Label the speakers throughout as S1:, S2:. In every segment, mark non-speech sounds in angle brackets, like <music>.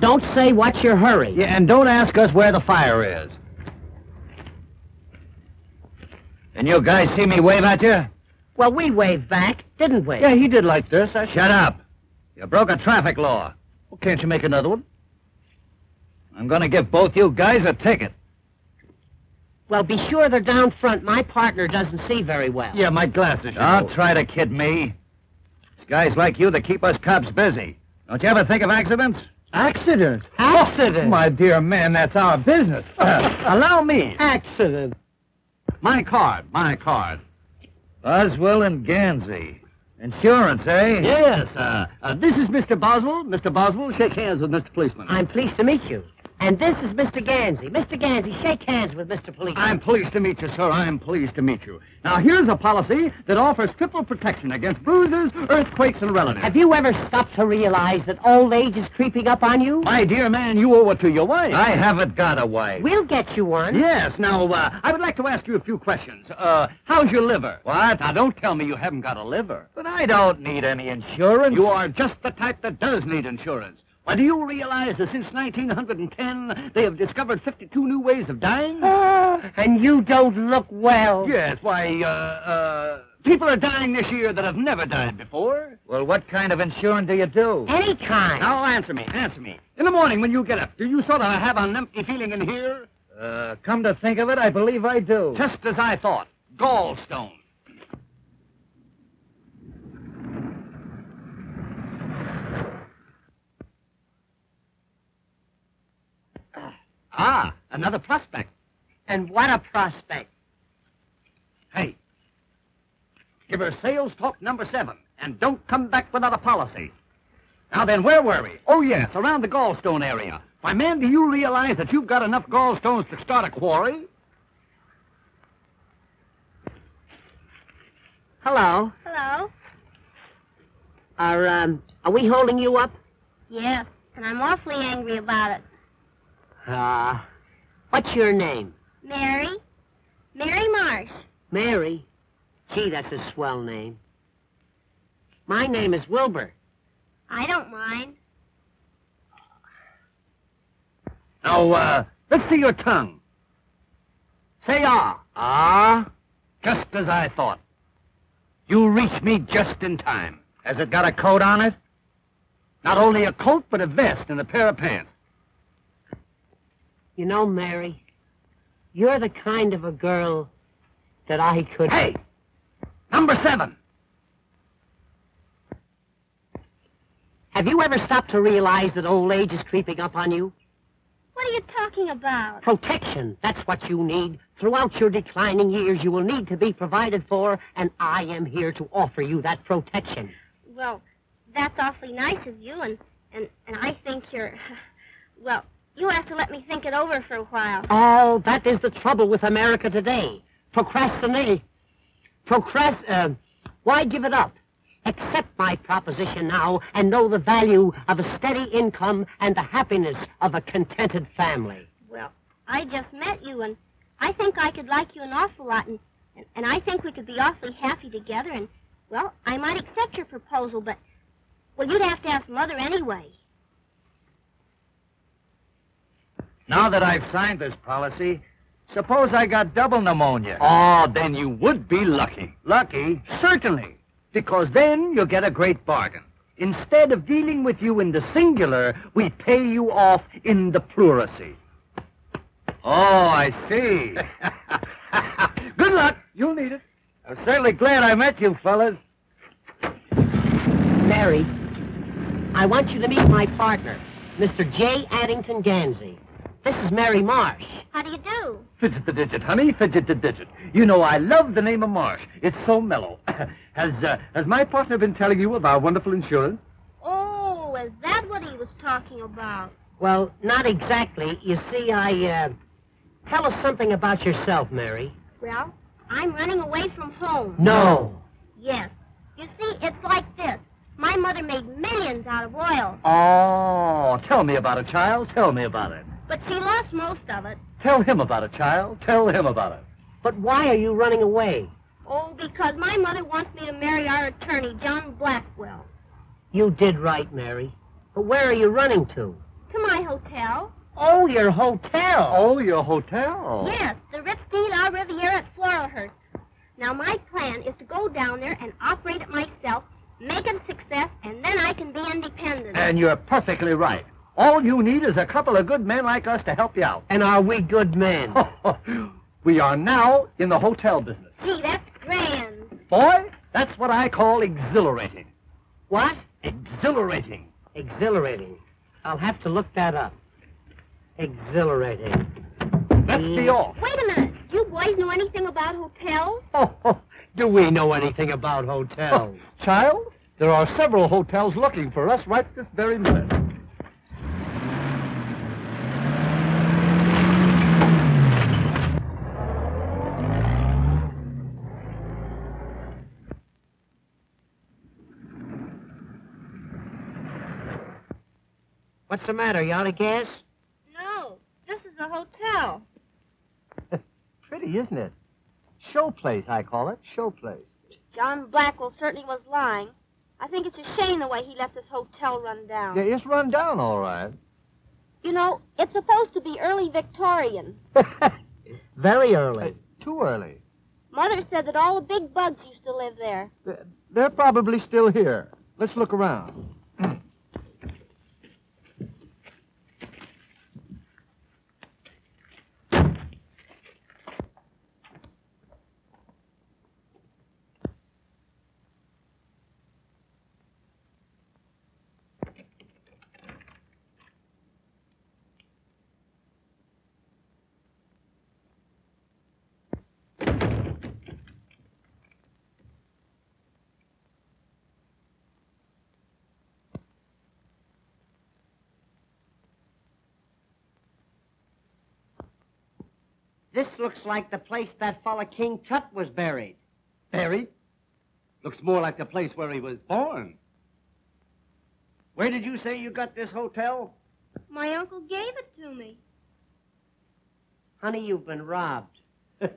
S1: Don't say what's your hurry.
S2: Yeah, and don't ask us where the fire is. And you guys see me wave at you?
S1: Well, we waved back, didn't we?
S2: Yeah, he did like this. I... Shut up. You broke a traffic law. Well, can't you make another one? I'm going to give both you guys a ticket.
S1: Well, be sure they're down front. My partner doesn't see very well.
S2: Yeah, my glasses. Don't try to kid me. It's guys like you that keep us cops busy. Don't you ever think of accidents?
S3: Accident?
S1: Accident?
S3: My dear man, that's our business. <laughs>
S2: Allow me.
S1: Accident.
S2: My card, my card. Boswell and Gansey. Insurance, eh?
S3: Yes, uh, uh, this is Mr. Boswell. Mr. Boswell, shake hands with Mr. Policeman.
S1: I'm pleased to meet you. And this is Mr. Gansey. Mr. Gansey, shake hands with Mr. Policeman.
S3: I'm pleased to meet you, sir. I'm pleased to meet you. Now, here's a policy that offers triple protection against bruises, earthquakes, and relatives.
S1: Have you ever stopped to realize that old age is creeping up on you?
S3: My dear man, you owe it to your wife.
S2: I haven't got a wife.
S1: We'll get you one.
S3: Yes. Now, uh, I would like to ask you a few questions. Uh, how's your liver?
S2: What?
S3: Now, don't tell me you haven't got a liver.
S2: But I don't need any insurance.
S3: You are just the type that does need insurance. Why, do you realize that since 1910, they have discovered 52 new ways of dying?
S1: Ah, and you don't look well.
S3: Yes, why, uh, uh, people are dying this year that have never died before.
S2: Well, what kind of insurance do you do?
S1: Any kind.
S3: Now, answer me, answer me. In the morning when you get up, do you sort of have an empty feeling in here?
S2: Uh, come to think of it, I believe I do.
S3: Just as I thought. Gallstone. Ah, another prospect.
S1: And what a prospect.
S3: Hey, give her sales talk number seven, and don't come back without a policy. Now then, where were we? Oh, yes, around the gallstone area. Why, man, do you realize that you've got enough gallstones to start a quarry?
S1: Hello.
S4: Hello?
S1: Are, um, are we holding you up?
S4: Yes, and I'm awfully angry about it.
S1: Uh, what's your name?
S4: Mary? Mary Marsh.
S1: Mary? Gee, that's a swell name. My name is Wilbur.
S4: I don't mind.
S3: Now, uh, let's see your tongue. Say ah.
S2: Ah?
S3: Just as I thought. You reached me just in time.
S2: Has it got a coat on it?
S3: Not only a coat, but a vest and a pair of pants.
S1: You know, Mary, you're the kind of a girl that I could...
S3: Hey! Number seven.
S1: Have you ever stopped to realize that old age is creeping up on you?
S4: What are you talking about?
S1: Protection, that's what you need. Throughout your declining years, you will need to be provided for, and I am here to offer you that protection.
S4: Well, that's awfully nice of you, and, and, and I think you're... <laughs> Well, you have to let me think it over for a while.
S1: Oh, that is the trouble with America today. Procrastinate. Procrast... Uh, why give it up? Accept my proposition now and know the value of a steady income and the happiness of a contented family.
S4: Well, I just met you, and I think I could like you an awful lot, and, and, and I think we could be awfully happy together, and, well, I might accept your proposal, but, well, you'd have to ask Mother anyway.
S2: Now that I've signed this policy, suppose I got double pneumonia.
S3: Oh, then you would be lucky.
S2: Lucky?
S3: Certainly. Because then you'll get a great bargain. Instead of dealing with you in the singular, we pay you off in the pluracy.
S2: Oh, I see. <laughs>
S3: Good luck. You'll need it.
S2: I'm certainly glad I met you, fellas.
S1: Mary, I want you to meet my partner, Mr. J. Addington Gansey. This is Mary Marsh.
S4: How do you do?
S3: Fidget the digit, honey. Fidget the digit. You know I love the name of Marsh. It's so mellow. <coughs> has uh, has my partner been telling you about wonderful insurance?
S4: Oh, is that what he was talking about?
S1: Well, not exactly. You see, I, uh... Tell us something about yourself, Mary.
S4: Well, I'm running away from home.
S1: No.
S4: Yes. You see, it's like this. My mother made millions out of oil,
S3: Oh, tell me about it, child. Tell me about it.
S4: But she lost most of it.
S3: Tell him about it, child. Tell him about it.
S1: But why are you running away?
S4: Oh, because my mother wants me to marry our attorney, John Blackwell.
S1: You did right, Mary. But where are you running to?
S4: To my hotel.
S1: Oh, your hotel.
S3: Oh, your hotel.
S4: Yes, the Ritz de la Riviera at Floralhurst. Now, my plan is to go down there and operate it myself, make it a success, and then I can be independent.
S3: And you're perfectly right. All you need is a couple of good men like us to help you out.
S1: And are we good men? <laughs>
S3: we are now in the hotel business.
S4: Gee, that's grand.
S3: Boy, that's what I call exhilarating.
S1: what?
S3: Exhilarating.
S1: Exhilarating. I'll have to look that up. Exhilarating.
S3: Let's be off.
S4: Wait a minute. Do you boys know anything about hotels?
S1: Oh, oh. do we know anything about hotels? <laughs>
S3: Child, there are several hotels looking for us right this very minute.
S1: What's the matter? You out of gas?
S4: No, this is a hotel. <laughs>
S3: Pretty, isn't it? Show place, I call it. Show place.
S4: John Blackwell certainly was lying. I think it's a shame the way he let this hotel run down.
S3: Yeah, it's run down all right.
S4: You know, it's supposed to be early Victorian. <laughs>
S1: Very early.
S3: Too early.
S4: Mother said that all the big bugs used to live there.
S3: They're probably still here. Let's look around.
S1: This looks like the place that fella King Tut was buried.
S3: Harry? Looks more like the place where he was born. Where did you say you got this hotel?
S4: My uncle gave it to me.
S1: Honey, you've been robbed. <laughs>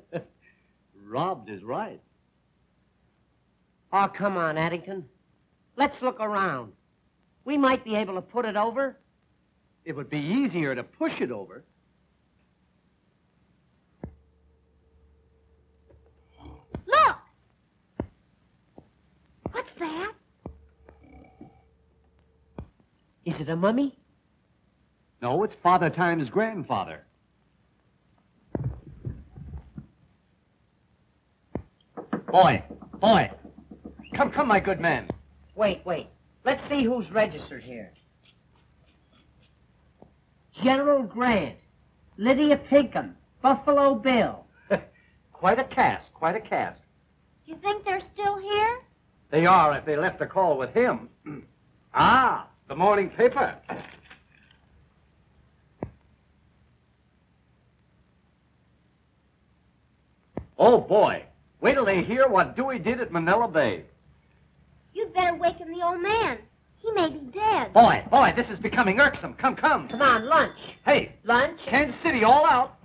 S3: Robbed is right.
S1: Oh, come on, Addington. Let's look around. We might be able to put it over.
S3: It would be easier to push it over.
S4: That?
S1: Is it a mummy?
S3: No, it's Father Time's grandfather. Boy, boy. Come, come, my good man.
S1: Wait, wait. Let's see who's registered here. General Grant, Lydia Pinkham, Buffalo Bill. <laughs>
S3: quite a cast, quite a cast.
S4: You think they're still here?
S3: They are if they left a call with him. <clears throat> ah, the morning paper. Oh, boy. Wait till they hear what Dewey did at Manila Bay.
S4: You'd better waken the old man. He may be dead.
S3: Boy, boy, this is becoming irksome. Come, come.
S1: Come on, lunch.
S3: Hey,
S1: Lunch?
S3: Kansas City all out.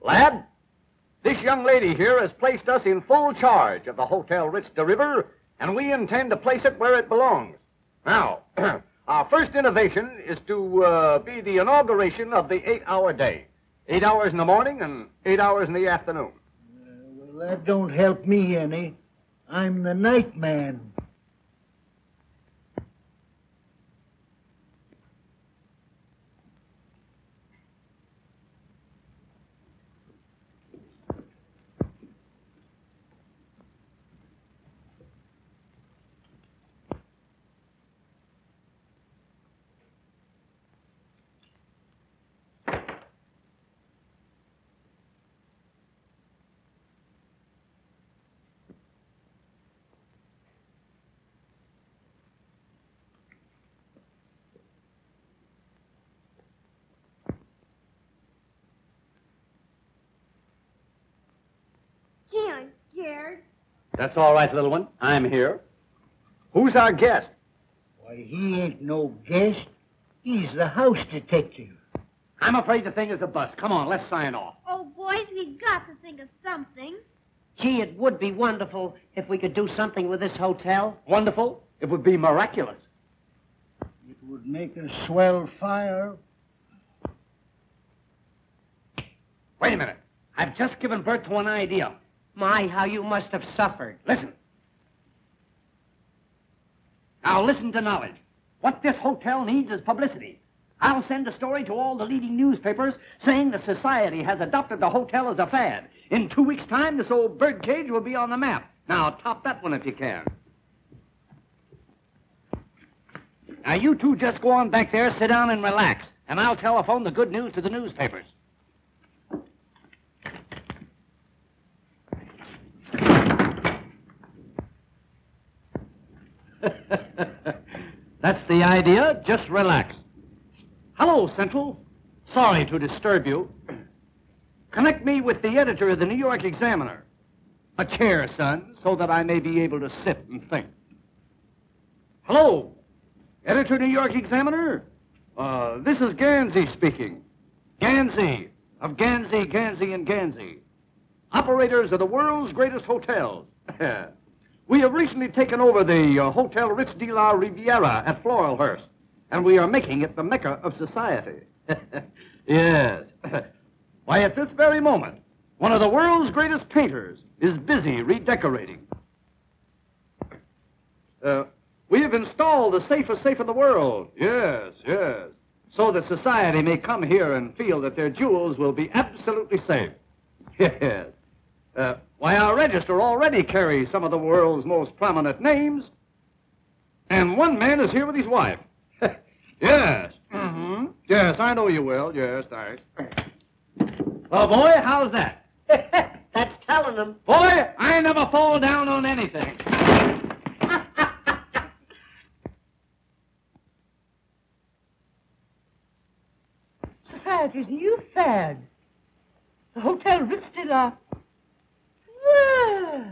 S3: Lad, this young lady here has placed us in full charge of the Hotel Ritz de River, and we intend to place it where it belongs. Now, <clears throat> our first innovation is to uh, be the inauguration of the eight-hour day. Eight hours in the morning and eight hours in the afternoon.
S5: Well, that don't help me any. I'm the night man.
S4: Gee, I'm scared.
S3: That's all right, little one. I'm here. Who's our guest?
S5: Why, he ain't no guest. He's the house detective.
S3: I'm afraid the thing is a bust. Come on, let's sign off.
S4: Oh, boys, we've got to think of something.
S1: Gee, it would be wonderful if we could do something with this hotel.
S3: Wonderful? It would be miraculous.
S5: It would make a swell fire.
S3: Wait a minute. I've just given birth to an idea.
S6: My, how you must have suffered.
S3: Listen. Now listen to knowledge. What this hotel needs is publicity. I'll send a story to all the leading newspapers saying the society has adopted the hotel as a fad. In two weeks' time, this old birdcage will be on the map. Now, top that one if you can. Now, you two just go on back there, sit down and relax, and I'll telephone the good news to the newspapers. <laughs> That's the idea. Just relax. Hello, Central. Sorry to disturb you. Connect me with the editor of the New York Examiner. A chair, son, so that I may be able to sit and think. Hello, editor New York Examiner. Uh, this is Gansey speaking. Gansey of Gansey, Gansey, and Gansey. Operators of the world's greatest hotels. <laughs> we have recently taken over the uh, Hotel Ritz de la Riviera at Floralhurst, and we are making it the mecca of society. <laughs> yes. <laughs> Why, at this very moment, one of the world's greatest painters is busy redecorating. Uh, we have installed the safest safe in the world. Yes, yes. So that society may come here and feel that their jewels will be absolutely safe. <laughs> Yes. Uh, why, our register already carries some of the world's most prominent names. And one man is here with his wife. <laughs> yes. Mm-hmm. Yes, I know you will. Yes, thanks. Well, boy, how's that? <laughs>
S6: That's telling them.
S3: Boy, I never fall down on anything. <laughs>
S6: Society's new fad. The Hotel Ritz de la... Well...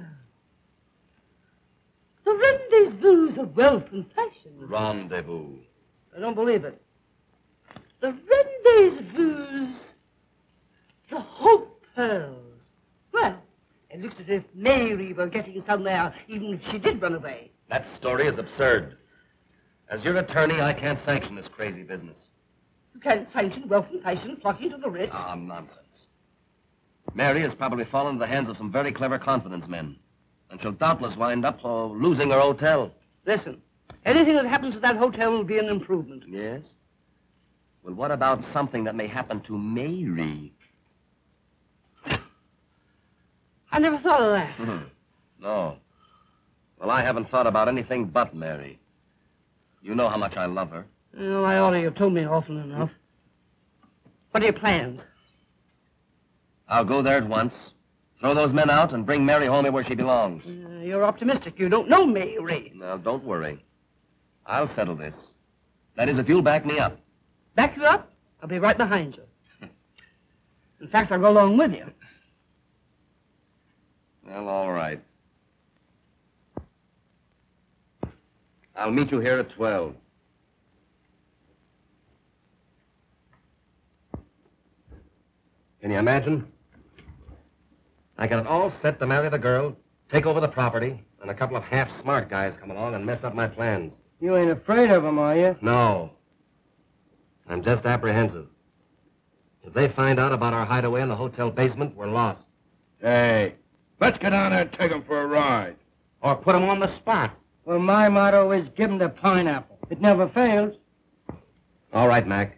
S6: The rendezvous of wealth and fashion.
S2: Rendezvous.
S6: I don't believe it. The rendezvous. The hope pearls. Well, it looks as if Mary were getting somewhere, even if she did run away.
S2: That story is absurd. As your attorney, I can't sanction this crazy business.
S6: You can't sanction wealth and fashion flocking to the Ritz.
S2: Ah, nonsense. Mary has probably fallen into the hands of some very clever confidence men. And she'll doubtless wind up uh, losing her hotel.
S6: Listen, anything that happens to that hotel will be an improvement.
S2: Yes? Well, what about something that may happen to Mary?
S6: I never thought of that.
S2: no. Well, I haven't thought about anything but Mary. You know how much I love her.
S6: Oh, I ought to have told me often enough. What are your plans?
S2: I'll go there at once, throw those men out, and bring Mary home where she belongs.
S6: Uh, you're optimistic. You don't know Mary.
S2: Now, don't worry. I'll settle this. That is, if you'll back me up.
S6: Back you up? I'll be right behind you. In fact, I'll go along with you.
S2: Well, all right. I'll meet you here at 12. Can you imagine? I got it all set to marry the girl, take over the property, and a couple of half-smart guys come along and mess up my plans.
S6: You ain't afraid of them, are you?
S2: No. I'm just apprehensive. If they find out about our hideaway in the hotel basement, we're lost.
S3: Hey, let's get down there and take him for a ride.
S2: Or put them on the spot.
S6: Well, my motto is give 'em the pineapple. It never fails.
S2: All right, Mac.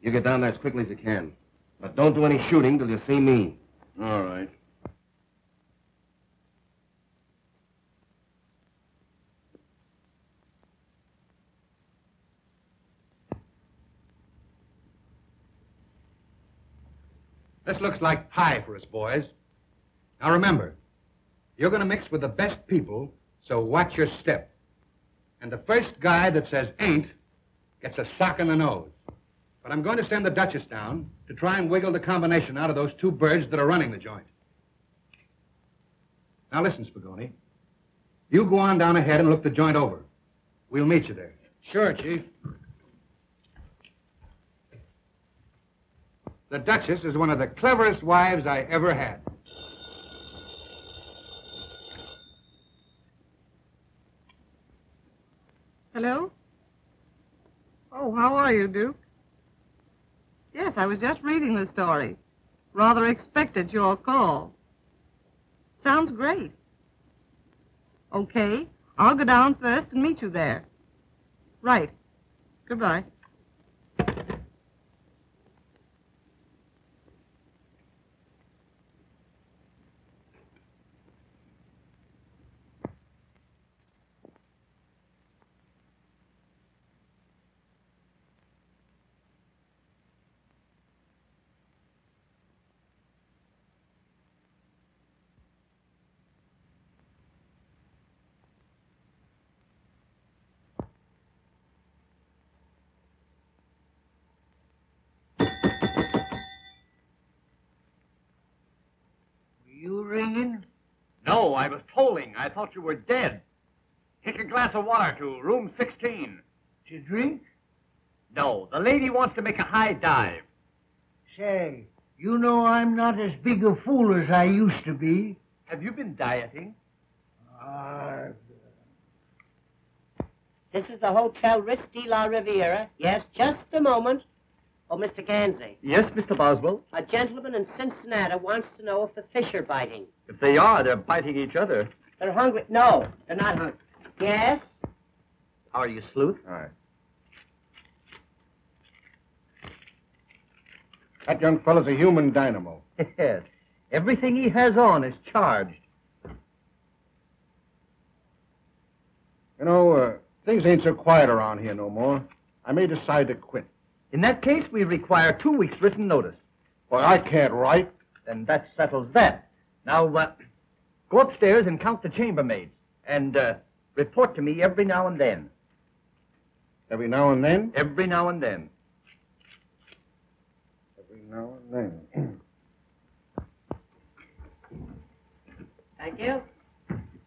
S2: You get down there as quickly as you can. But don't do any shooting till you see me.
S3: All right.
S7: This looks like pie for us, boys. Now remember, you're going to mix with the best people, so watch your step. And the first guy that says ain't gets a sock in the nose. But I'm going to send the Duchess down to try and wiggle the combination out of those two birds that are running the joint. Now listen, Spagoni. You go on down ahead and look the joint over. We'll meet you there.
S3: Sure, Chief.
S7: The Duchess is one of the cleverest wives I ever had.
S8: Hello? Oh, how are you, Duke? I was just reading the story. Rather expected your call. Sounds great. Okay, I'll go down first and meet you there. Right. Goodbye.
S5: Were you ringing?
S3: No, I was tolling. I thought you were dead. Take a glass of water to room 16.
S5: To drink?
S3: No, the lady wants to make a high dive.
S5: Say, you know I'm not as big a fool as I used to be.
S3: Have you been dieting?
S5: Uh,
S1: This is the Hotel Ritz de la Riviera. Yes, just a moment. Oh, Mr. Gansey,
S3: Yes, Mr. Boswell.
S1: a gentleman in Cincinnati wants to know if the fish are biting.
S3: If they are, they're biting each other.
S1: They're hungry. No, they're not hungry. Yes?
S3: How Are you sleuth?
S6: All right. That young fellow's a human dynamo. <laughs>
S3: Yes. Everything he has on is charged.
S6: You know, uh, things ain't so quiet around here no more. I may decide to quit.
S3: In that case, we require two weeks' written notice.
S6: Boy, I can't write.
S3: Then that settles that. Now, uh, go upstairs and count the chambermaids, and uh, report to me every now and then.
S6: Every now and then.
S3: Every now and then.
S6: Every now and then. <clears throat>
S1: Thank you.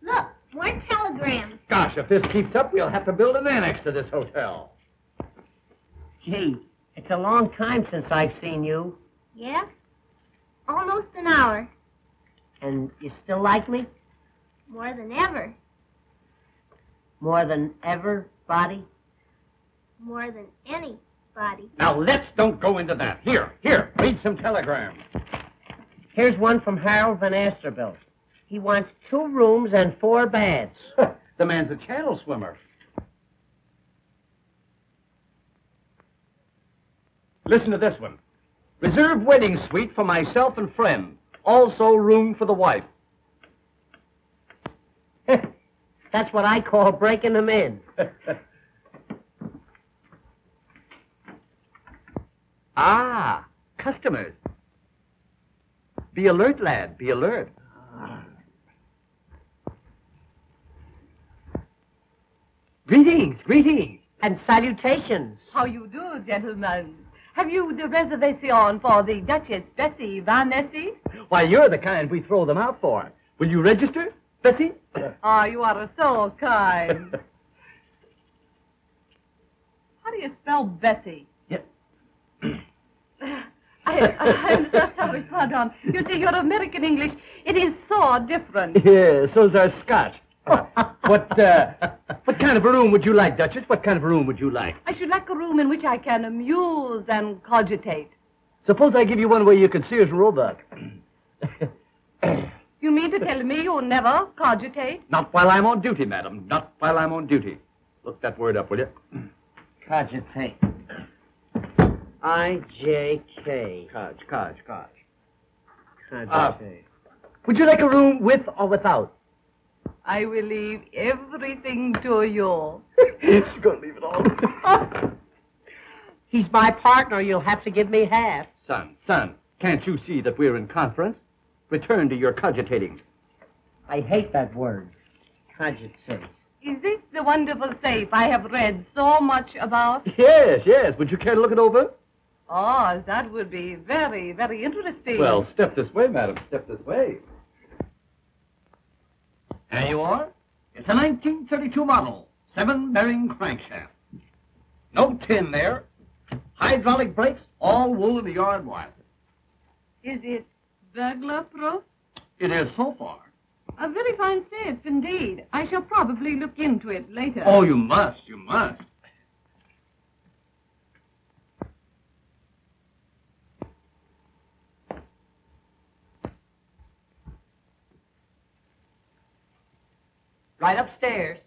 S4: Look, more telegrams.
S3: Gosh, if this keeps up, we'll have to build an annex to this hotel.
S1: Gee, it's a long time since I've seen you.
S4: Yeah? Almost an hour.
S1: And you still like me?
S4: More than ever.
S1: More than ever, Body?
S4: More than anybody.
S3: Now, let's don't go into that. Here, here, read some telegrams.
S1: Here's one from Harold Van Asterbilt. He wants two rooms and four beds. <laughs>
S3: the man's a channel swimmer. Listen to this one. Reserve wedding suite for myself and friend. Also room for the wife. <laughs>
S1: That's what I call breaking them in. <laughs>
S3: ah, customers. Be alert, lad. Be alert. Greetings, greetings.
S1: And salutations.
S8: How you do, gentlemen? Have you the reservation for the Duchess Bessie Van Nessy?
S3: Why, you're the kind we throw them out for. Will you register, Bessie? <coughs>
S8: Ah, you are so kind. <laughs> How do you spell Bessie?
S3: Yeah. <coughs>
S8: I, I'm so sorry, pardon. You see, your American English, it is so different. <laughs>
S3: Yeah, so's our Scotch. What, uh, what kind of a room would you like, Duchess? What kind of a room would you like?
S8: I should like a room in which I can amuse and cogitate.
S3: Suppose I give you one where you can Sears and Roebuck. <coughs>
S8: You mean to tell me you'll never cogitate?
S3: Not while I'm on duty, madam. Not while I'm on duty. Look that word up, will you?
S1: Cogitate. I-J-K.
S3: Codge, codge, codge.
S1: Cogitate.
S3: Would you like a room with or without?
S8: I will leave everything to you. <laughs>
S3: She's going to leave it all. <laughs>
S1: He's my partner. You'll have to give me half.
S3: son, son, can't you see that we're in conference? Return to your cogitating.
S1: I hate that word. Cogitate.
S8: Is this the wonderful safe I have read so much about? <laughs>
S3: Yes, yes. Would you care to look it over?
S8: Oh, that would be very, very interesting.
S3: Well, step this way, madam. Step this way. There you are. It's a 1932 model, seven bearing crankshaft. No tin there. Hydraulic brakes, all wool in the yard wire.
S8: is it burglar proof?
S3: It is so far.
S8: A very fine safe indeed. I shall probably look into it later.
S3: Oh, you must, you must.
S1: Right upstairs.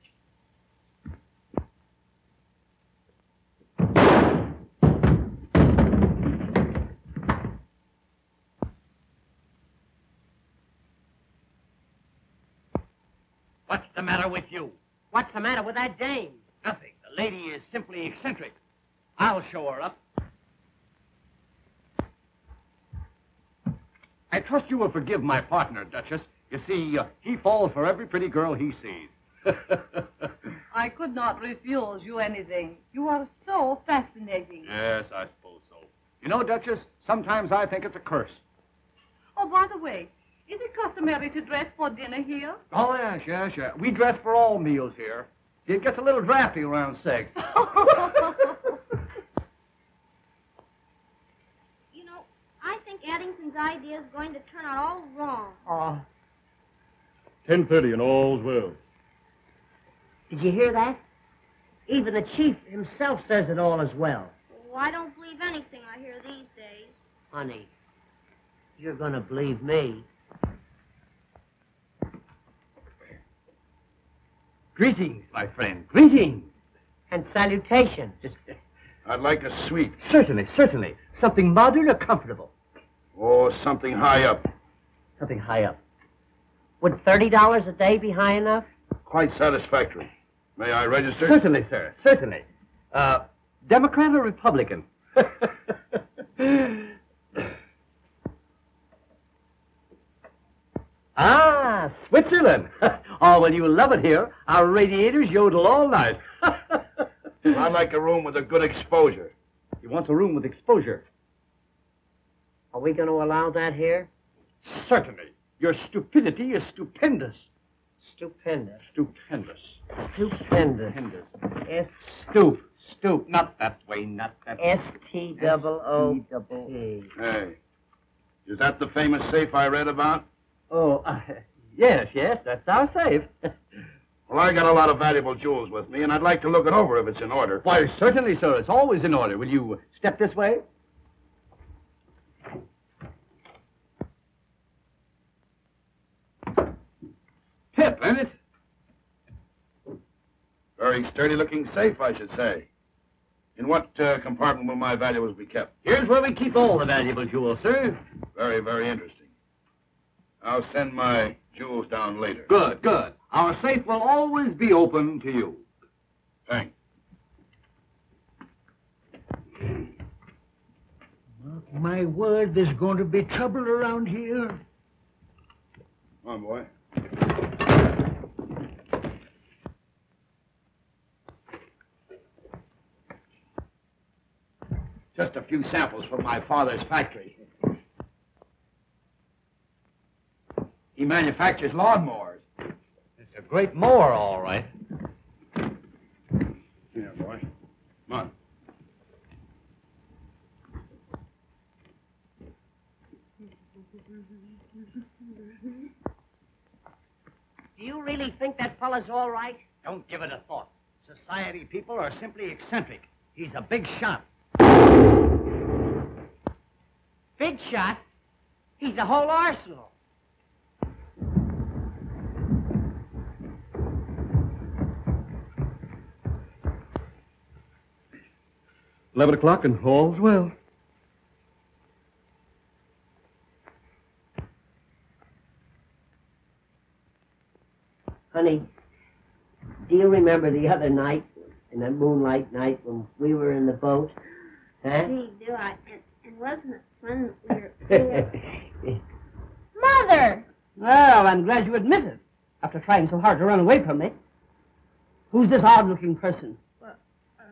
S3: What's the matter with you?
S1: What's the matter with that dame?
S3: Nothing. The lady is simply eccentric. I'll show her up. I trust you will forgive my partner, Duchess. You see, uh, he falls for every pretty girl he sees. <laughs>
S8: I could not refuse you anything. You are so fascinating.
S3: yes, I suppose so. You know, Duchess, sometimes I think it's a curse.
S8: Oh, by the way, is it customary to dress for dinner here?
S3: Oh, yes, yes, yes. We dress for all meals here. It gets a little drafty around six. <laughs>
S4: You know, I think Addington's idea is going to turn out all wrong.
S1: Oh,
S9: 10.30 and all's well.
S1: did you hear that? Even the chief himself says it all is well.
S4: Oh, I don't believe anything I hear these days.
S1: Honey, you're going to believe me.
S3: Greetings, my friend. Greetings.
S1: And salutations. <laughs>
S9: I'd like a suite.
S3: Certainly, certainly. Something modern or comfortable.
S9: Or something high up.
S1: Something high up. Would $30 a day be high enough?
S9: Quite satisfactory. May I register?
S3: Certainly, sir. Certainly. Uh, Democrat or Republican? <laughs> ah, Switzerland. <laughs> oh, well, you'll love it here. Our radiators yodel all night. <laughs>
S9: I'd like a room with a good exposure.
S3: you want a room with exposure?
S1: Are we going to allow that here?
S3: Certainly. Your stupidity is stupendous.
S1: Stupendous.
S3: Stupendous.
S1: Stupendous.
S3: Stupendous.
S1: S
S3: Stoop. Stoop. Not that way. Not that way.
S1: S T double O T.
S9: Hey, is that the famous safe I read about?
S3: Oh, uh, yes, yes. That's our safe. <laughs>
S9: Well, I got a lot of valuable jewels with me, and I'd like to look it over if it's in order.
S3: Why, certainly, sir. It's always in order. Will you step this way? Pip, ain't it?
S9: Very sturdy-looking safe, I should say. In what uh, compartment will my valuables be kept?
S3: Here's where we keep all the valuable jewels, sir.
S9: Very, very interesting. I'll send my jewels down later.
S3: Good, good. Our safe will always be open to you.
S9: Thanks.
S5: Mark my word, there's going to be trouble around here.
S9: Come on, boy.
S3: Just a few samples from my father's factory. He manufactures lawnmowers. It's a great mower, all right.
S9: Here, boy. Come on.
S1: Do you really think that fella's all right?
S3: Don't give it a thought. Society people are simply eccentric. He's a big shot.
S1: Big shot. He's a whole arsenal.
S9: Eleven o'clock and all's well.
S1: Honey, do you remember the other night, in that moonlight night when we were in the boat? Huh?
S4: Gee, do I? And, and wasn't it fun that we were... <laughs> we Mother!
S1: well, I'm glad you admit it, after trying so hard to run away from me. Who's this odd-looking person?
S4: Well, uh,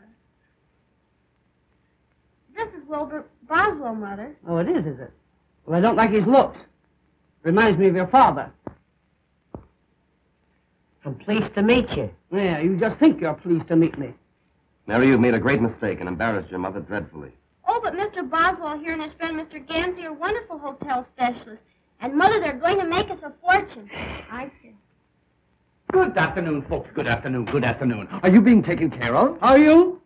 S4: This is Wilbur Boswell, Mother.
S1: Oh, it is, is it? Well, I don't like his looks. Reminds me of your father. I'm pleased to meet you. Yeah, you just think you're pleased to meet me.
S2: Mary, you've made a great mistake and embarrassed your mother dreadfully.
S4: Oh, but Mr. Boswell here and his friend Mr. Gansey are wonderful hotel specialists. And, Mother, they're going to make us a fortune. I see.
S3: Good afternoon, folks. Good afternoon. Good afternoon. Are you being taken care of? Are you?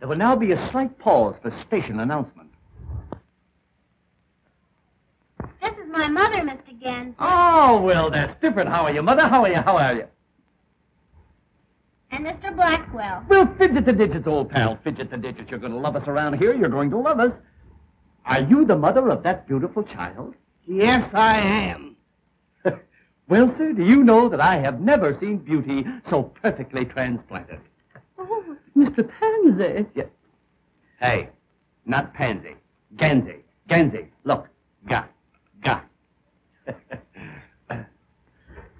S3: There will now be a slight pause for station announcement.
S4: This is my mother, Mr. Gansey.
S3: Oh, well, that's different. How are you, Mother? How are you? How are you?
S4: And Mr. Blackwell.
S3: Well, fidget the digits, old pal. Fidget the digits. You're going to love us around here. You're going to love us. Are you the mother of that beautiful child?
S5: Yes, I am. <laughs>
S3: well, sir, do you know that I have never seen beauty so perfectly transplanted?
S6: Oh, Mr. Pansy.
S3: Yeah. Hey, not pansy. Gansy. Gansy. Look. Ga. Ga. <laughs>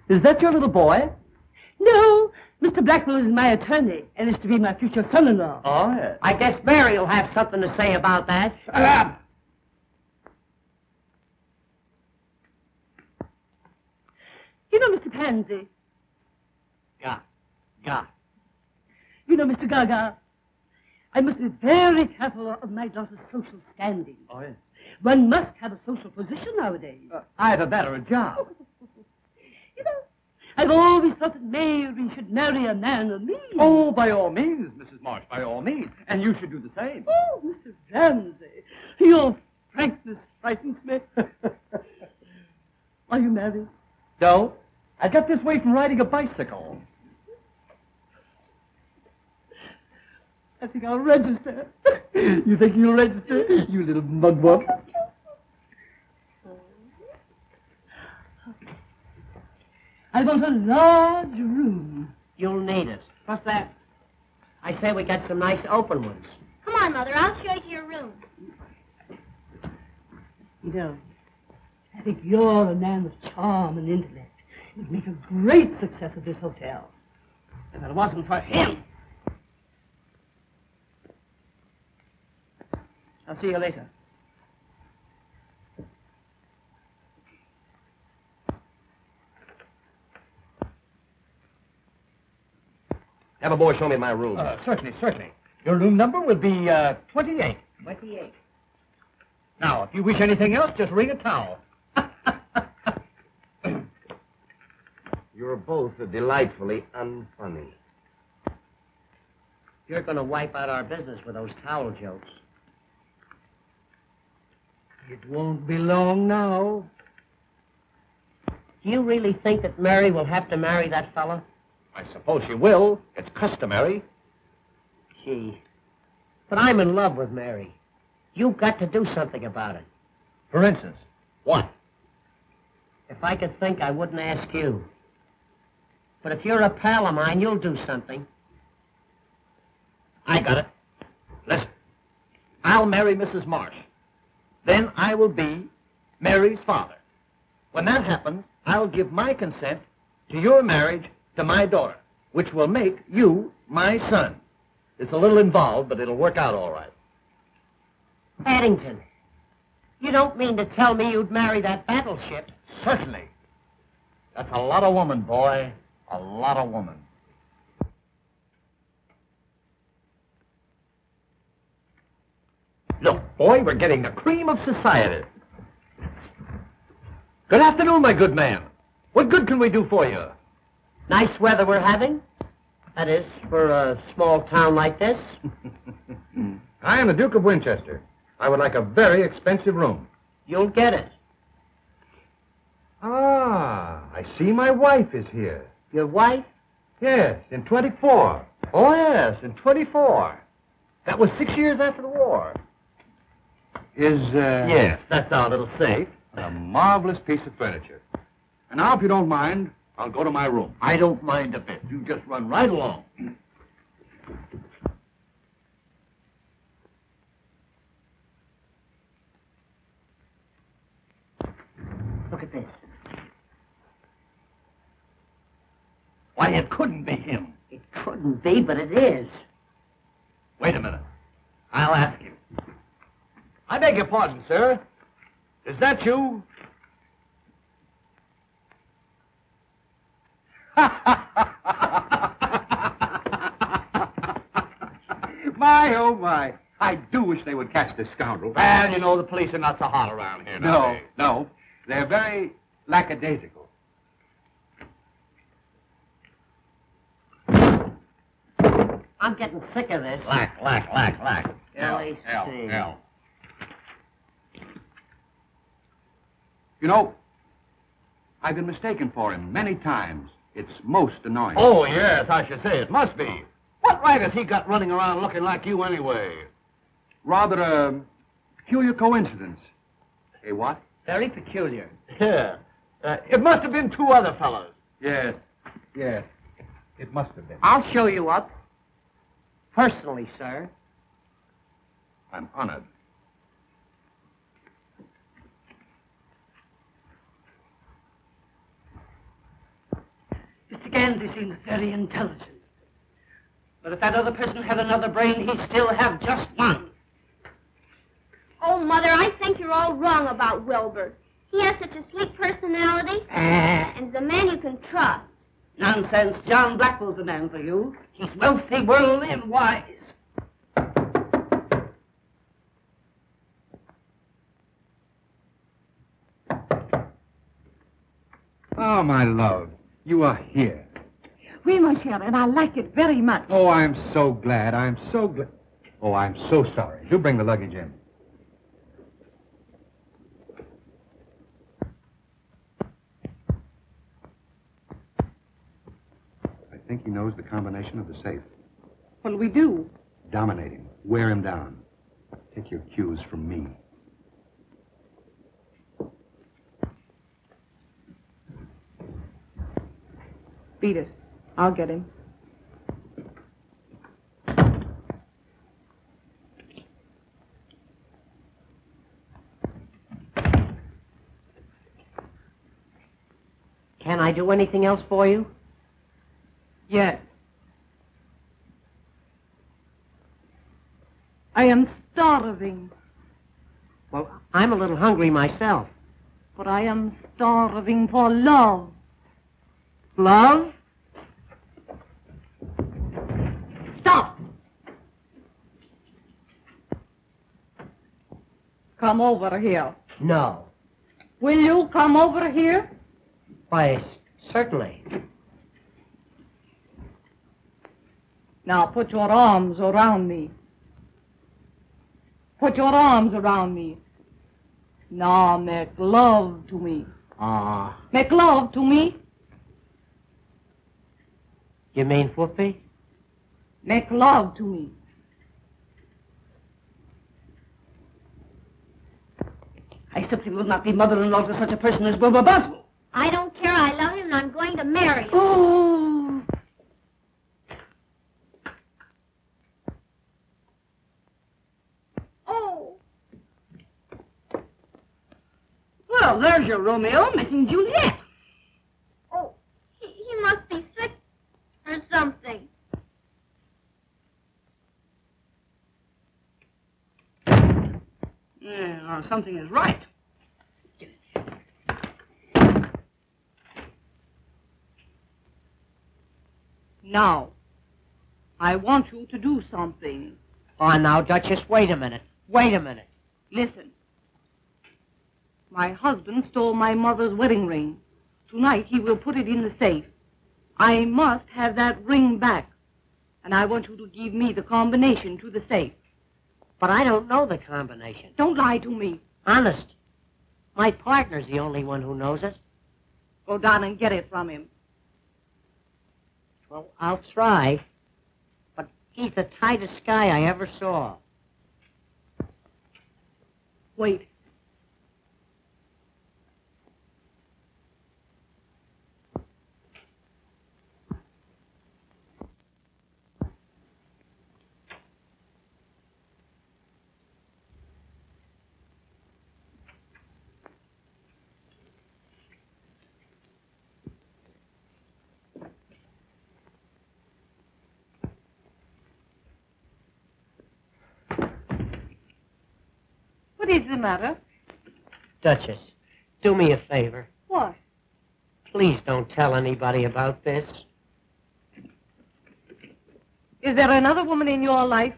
S3: Is that your little boy?
S6: No, Mr. Blackwell is my attorney and is to be my future son-in-law.
S3: Oh, yes.
S1: I guess Mary will have something to say about that.
S3: Shut up!
S6: You know, Mr. Pansy.
S3: Ga. Ga.
S6: You know, Mr. Gaga. I must be very careful of my daughter's social standing.
S3: Oh, yes.
S6: One must have a social position nowadays.
S3: Uh, either that or a job.
S6: You <laughs> know, I've always thought that Mary should marry a man of means.
S3: Oh, by all means, Mrs. Marsh, by all means. And you should do the same.
S6: Oh, Mr. Ramsey, your frankness frightens me. <laughs> Are you married?
S3: No, I got this way from riding a bicycle.
S6: I think I'll register. <laughs> you think you'll register, you little mugwump? I want a large room.
S1: You'll need it. What's that? I say we got some nice open ones.
S4: Come on, Mother. I'll show you your room.
S6: You know, I think you're a man of charm and intellect. You'd make a great success of this hotel. If it wasn't for him. I'll see you later.
S2: Have a boy show me my room.
S3: Uh, certainly, certainly. Your room number will be uh, 28.
S1: 28.
S3: Now, if you wish anything else, just ring a towel. <laughs>
S2: You're both delightfully unfunny.
S1: You're going to wipe out our business with those towel jokes.
S5: It won't be long now.
S1: Do you really think that Mary will have to marry that fellow?
S3: I suppose she will. It's customary.
S1: Gee. But I'm in love with Mary. You've got to do something about it.
S3: For instance, what?
S1: If I could think, I wouldn't ask you. But if you're a pal of mine, you'll do something.
S3: I got it. Listen, I'll marry Mrs. Marsh. Then I will be Mary's father. When that happens, I'll give my consent to your marriage to my daughter, which will make you my son. It's a little involved, but it'll work out all right.
S1: Paddington, you don't mean to tell me you'd marry that battleship.
S3: Certainly. That's a lot of woman, boy. A lot of woman. Look, boy, we're getting the cream of society. Good afternoon, my good man. What good can we do for you?
S1: Nice weather we're having. That is, for a small town like this. <laughs>
S9: I am the Duke of Winchester. I would like a very expensive room.
S1: You'll get it.
S9: Ah, I see my wife is here.
S1: Your wife?
S9: Yes, in 24. Oh, yes, in 24. That was six years after the war. Is, uh...
S3: Yes, that's our little safe.
S9: A marvelous piece of furniture. And now, if you don't mind, I'll go to my room.
S3: I don't mind a bit. You just run right along.
S1: Look at this.
S3: Why, it couldn't be him.
S1: It couldn't be, but it is.
S3: Wait a minute. I'll ask him. I beg your pardon, sir. Is that you?
S9: my, oh, my. I do wish they would catch this scoundrel.
S3: Well, you know, the police are not so hot around here.
S9: No,
S3: they?
S9: no. They're very lackadaisical.
S1: I'm getting sick of this.
S3: Lack, lack, lack, lack. L, You know, I've been mistaken for him many times. It's most annoying.
S9: Oh, yes, I should say it must be. What right has he got running around looking like you anyway?
S3: Rather a peculiar coincidence. Hey, what?
S1: Very peculiar.
S9: Yeah. Uh, it must have been two other fellows.
S3: Yes, yes. It must have been.
S1: I'll show you up. Personally, sir.
S3: I'm honored.
S1: Mr. Ganzy seems very intelligent. But if that other person had another brain, he'd still have just one.
S4: Oh, Mother, I think you're all wrong about Wilbur. He has such a sweet personality,
S1: Ah,
S4: and he's a man you can trust.
S1: nonsense. John Blackwell's the man for you. He's wealthy, worldly, and wise.
S6: Oh, my love, you are here.
S8: Oui, mon cher, and I like it very much.
S6: Oh, I'm so glad. I'm so glad. Oh, I'm so sorry. Do bring the luggage in. I think he knows the combination of the safe.
S8: What'll we do?
S6: Dominate him. Wear him down. Take your cues from me.
S8: Beat it. I'll get him.
S1: Can I do anything else for you?
S8: Yes. I am starving,
S1: Well, I'm a little hungry myself.
S8: but I am starving for love.
S1: Love?
S8: Stop! Come over here.
S1: No.
S8: Will you come over here?
S1: Why, certainly.
S8: Now put your arms around me. Put your arms around me. Now make love to me.
S1: Ah.
S8: Make love to me.
S1: You mean whoopee?
S8: Make love to me.
S1: I simply will not be mother-in-law to such a person as Wilbur Boswell.
S4: I don't care. I love him, and I'm going to marry him.
S8: Oh.
S4: Oh,
S1: Well, there's your Romeo missing Juliet.
S4: oh, he, he must be sick or something.
S1: Yeah, or something is right.
S8: Now, I want you to do something.
S1: Oh, now, Duchess, wait a minute. Wait a minute.
S8: Listen. My husband stole my mother's wedding ring. Tonight he will put it in the safe. I must have that ring back. And I want you to give me the combination to the safe.
S1: But I don't know the combination.
S8: Don't lie to me.
S1: Honest. My partner's the only one who knows it.
S8: Go down and get it from him.
S1: Well, I'll try. But he's the tightest guy I ever saw.
S8: Wait. matter?
S1: Duchess, do me a favor.
S8: What?
S1: Please don't tell anybody about this.
S8: Is there another woman in your life?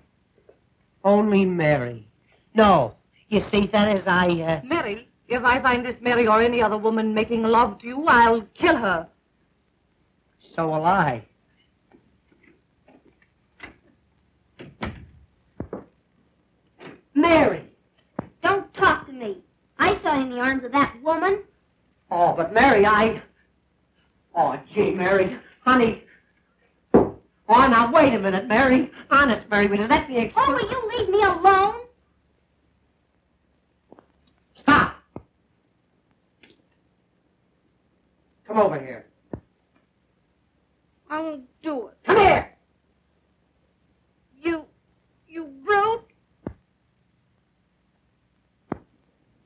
S1: Only Mary. No. You see, that is, I, uh...
S8: Mary? If I find this Mary or any other woman making love to you, I'll kill her.
S1: So will I. Mary!
S4: I saw you in the arms of that woman.
S1: Oh, but Mary, I... Oh, gee, Mary. Honey. Oh, now, wait a minute, Mary. Honest, Mary, will you let me explain?
S4: Oh, will you leave me alone?
S1: Stop! Come over here.
S4: I won't do it.
S1: Come here!
S4: You, you brute.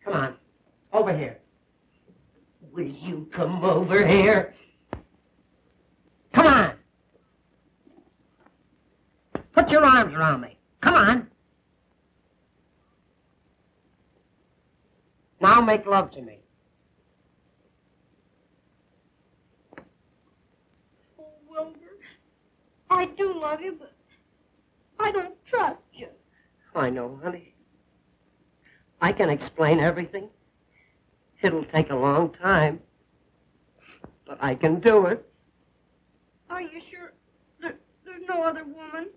S1: Come on. Over here. Will you come over here? Come on. Put your arms around me. Come on. Now make love to me.
S4: Oh, Wilbur, I do love you, but I don't trust you.
S1: I know, honey. I can explain everything. It'll take a long time. But I can do it.
S4: Are you sure there, there's no other woman?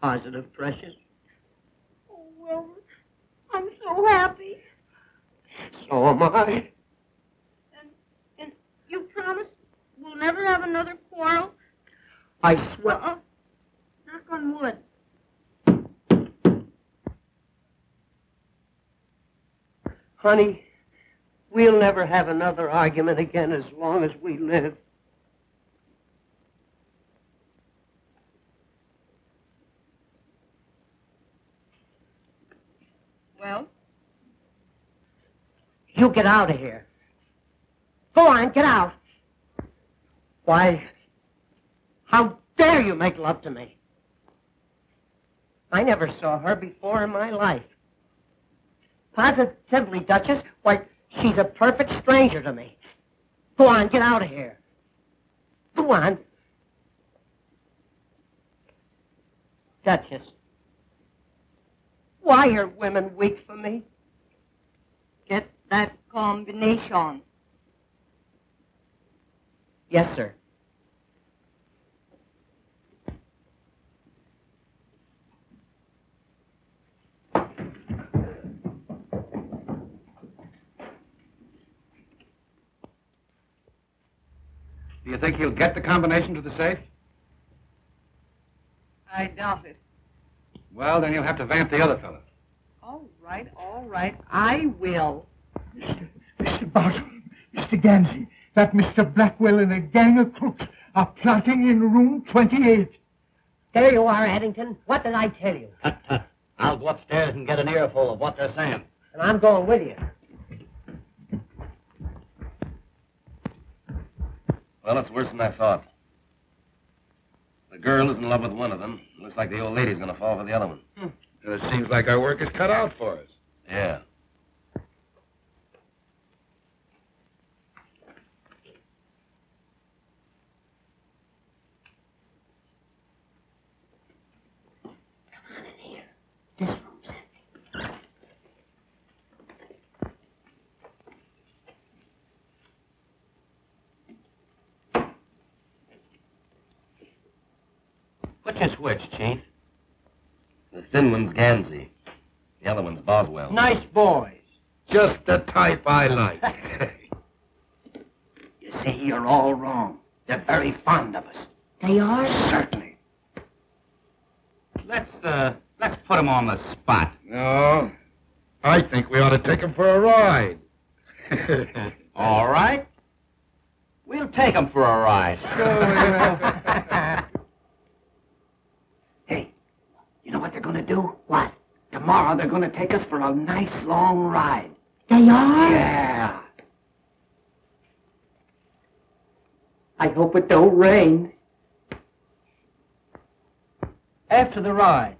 S1: Positive, precious.
S4: Oh, Wilbur, I'm so happy.
S1: So am I.
S4: And, and you promise we'll never have another quarrel?
S1: I swear.
S4: Uh-uh. Knock on wood.
S1: Honey, we'll never have another argument again as long as we live.
S8: Well,
S1: You get out of here. Go on, get out. Why, how dare you make love to me? I never saw her before in my life. Positively, Duchess, why, she's a perfect stranger to me. Go on, get out of here. Go on. Duchess, why are women weak for me?
S8: get that combination.
S1: Yes, sir.
S6: Do you think he'll get the combination to the safe?
S8: I doubt it.
S6: Well, then you'll have to vamp the other fellow.
S8: All right, all right. I will.
S5: Mr. Mr. Barton, Mr. Ganzy, that Mr. Blackwell and a gang of crooks are plotting in room 28.
S1: There you are, Addington. What did I tell you? <laughs>
S3: I'll go upstairs and get an earful of what they're saying.
S1: And I'm going with you.
S2: Well, it's worse than I thought. The girl is in love with one of them. Looks like the old lady's going to fall for the other one. Hmm.
S9: And it seems like our work is cut out for us.
S2: Yeah.
S3: What's your switch, Chief?
S2: The thin one's Ganzy. The other one's Boswell.
S1: Nice boys.
S9: Just the type I like. <laughs>
S3: You see, you're all wrong. They're very fond of us.
S1: They are?
S3: Certainly. Let's, uh, let's put 'em on the spot.
S9: no, I think we ought to take him for a ride. <laughs>
S3: All right. We'll take 'em for a ride. hey, <laughs> you know what they're going to do?
S1: What?
S3: Tomorrow they're going to take us for a nice long ride.
S1: They are?
S3: Yeah.
S1: I hope it don't rain. After the ride,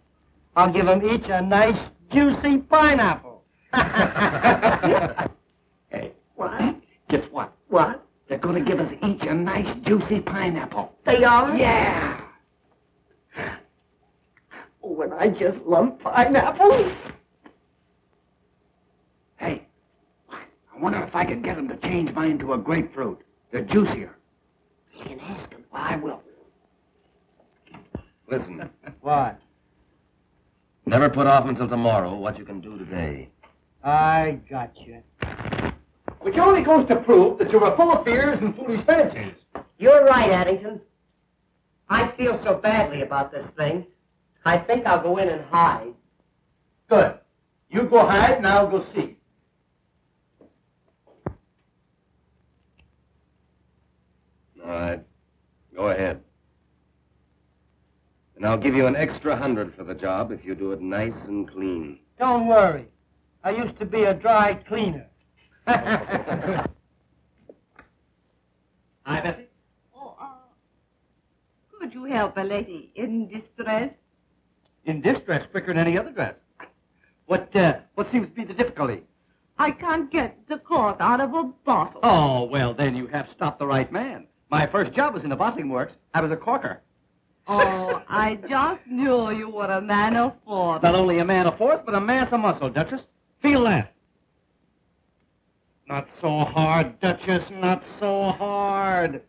S1: I'll give them each a nice, juicy pineapple. <laughs>
S3: Hey,
S1: what?
S3: guess what?
S1: What?
S3: They're going to give us each a nice, juicy pineapple.
S1: They are?
S3: Yeah.
S1: Oh, and I just love pineapples.
S3: Hey, I wonder if I could get them to change mine to a grapefruit. They're juicier.
S1: You can ask them.
S3: Well, I will.
S2: Listen,
S1: What?
S2: Never put off until tomorrow what you can do today.
S3: I got you. Which only goes to prove that you are full of fears and foolish fancies.
S1: You're right, Addington. I feel so badly about this thing. I think I'll go in and hide.
S3: Good. You go hide and I'll go see.
S2: All right. Go ahead. And I'll give you an extra hundred for the job if you do it nice and clean.
S1: Don't worry. I used to be a dry cleaner. <laughs>
S3: Hi, Bessie.
S8: Oh, uh, could you help a lady in distress?
S3: In this dress quicker than any other dress. What, uh, what seems to be the difficulty?
S8: I can't get the cork out of a bottle.
S3: Oh, well, then you have stopped the right man. My first job was in the bottling works. I was a corker.
S8: Oh, I <laughs> just knew you were a man of force.
S3: Not only a man of force, but a mass of muscle, Duchess. Feel that. Not so hard, Duchess, not so hard.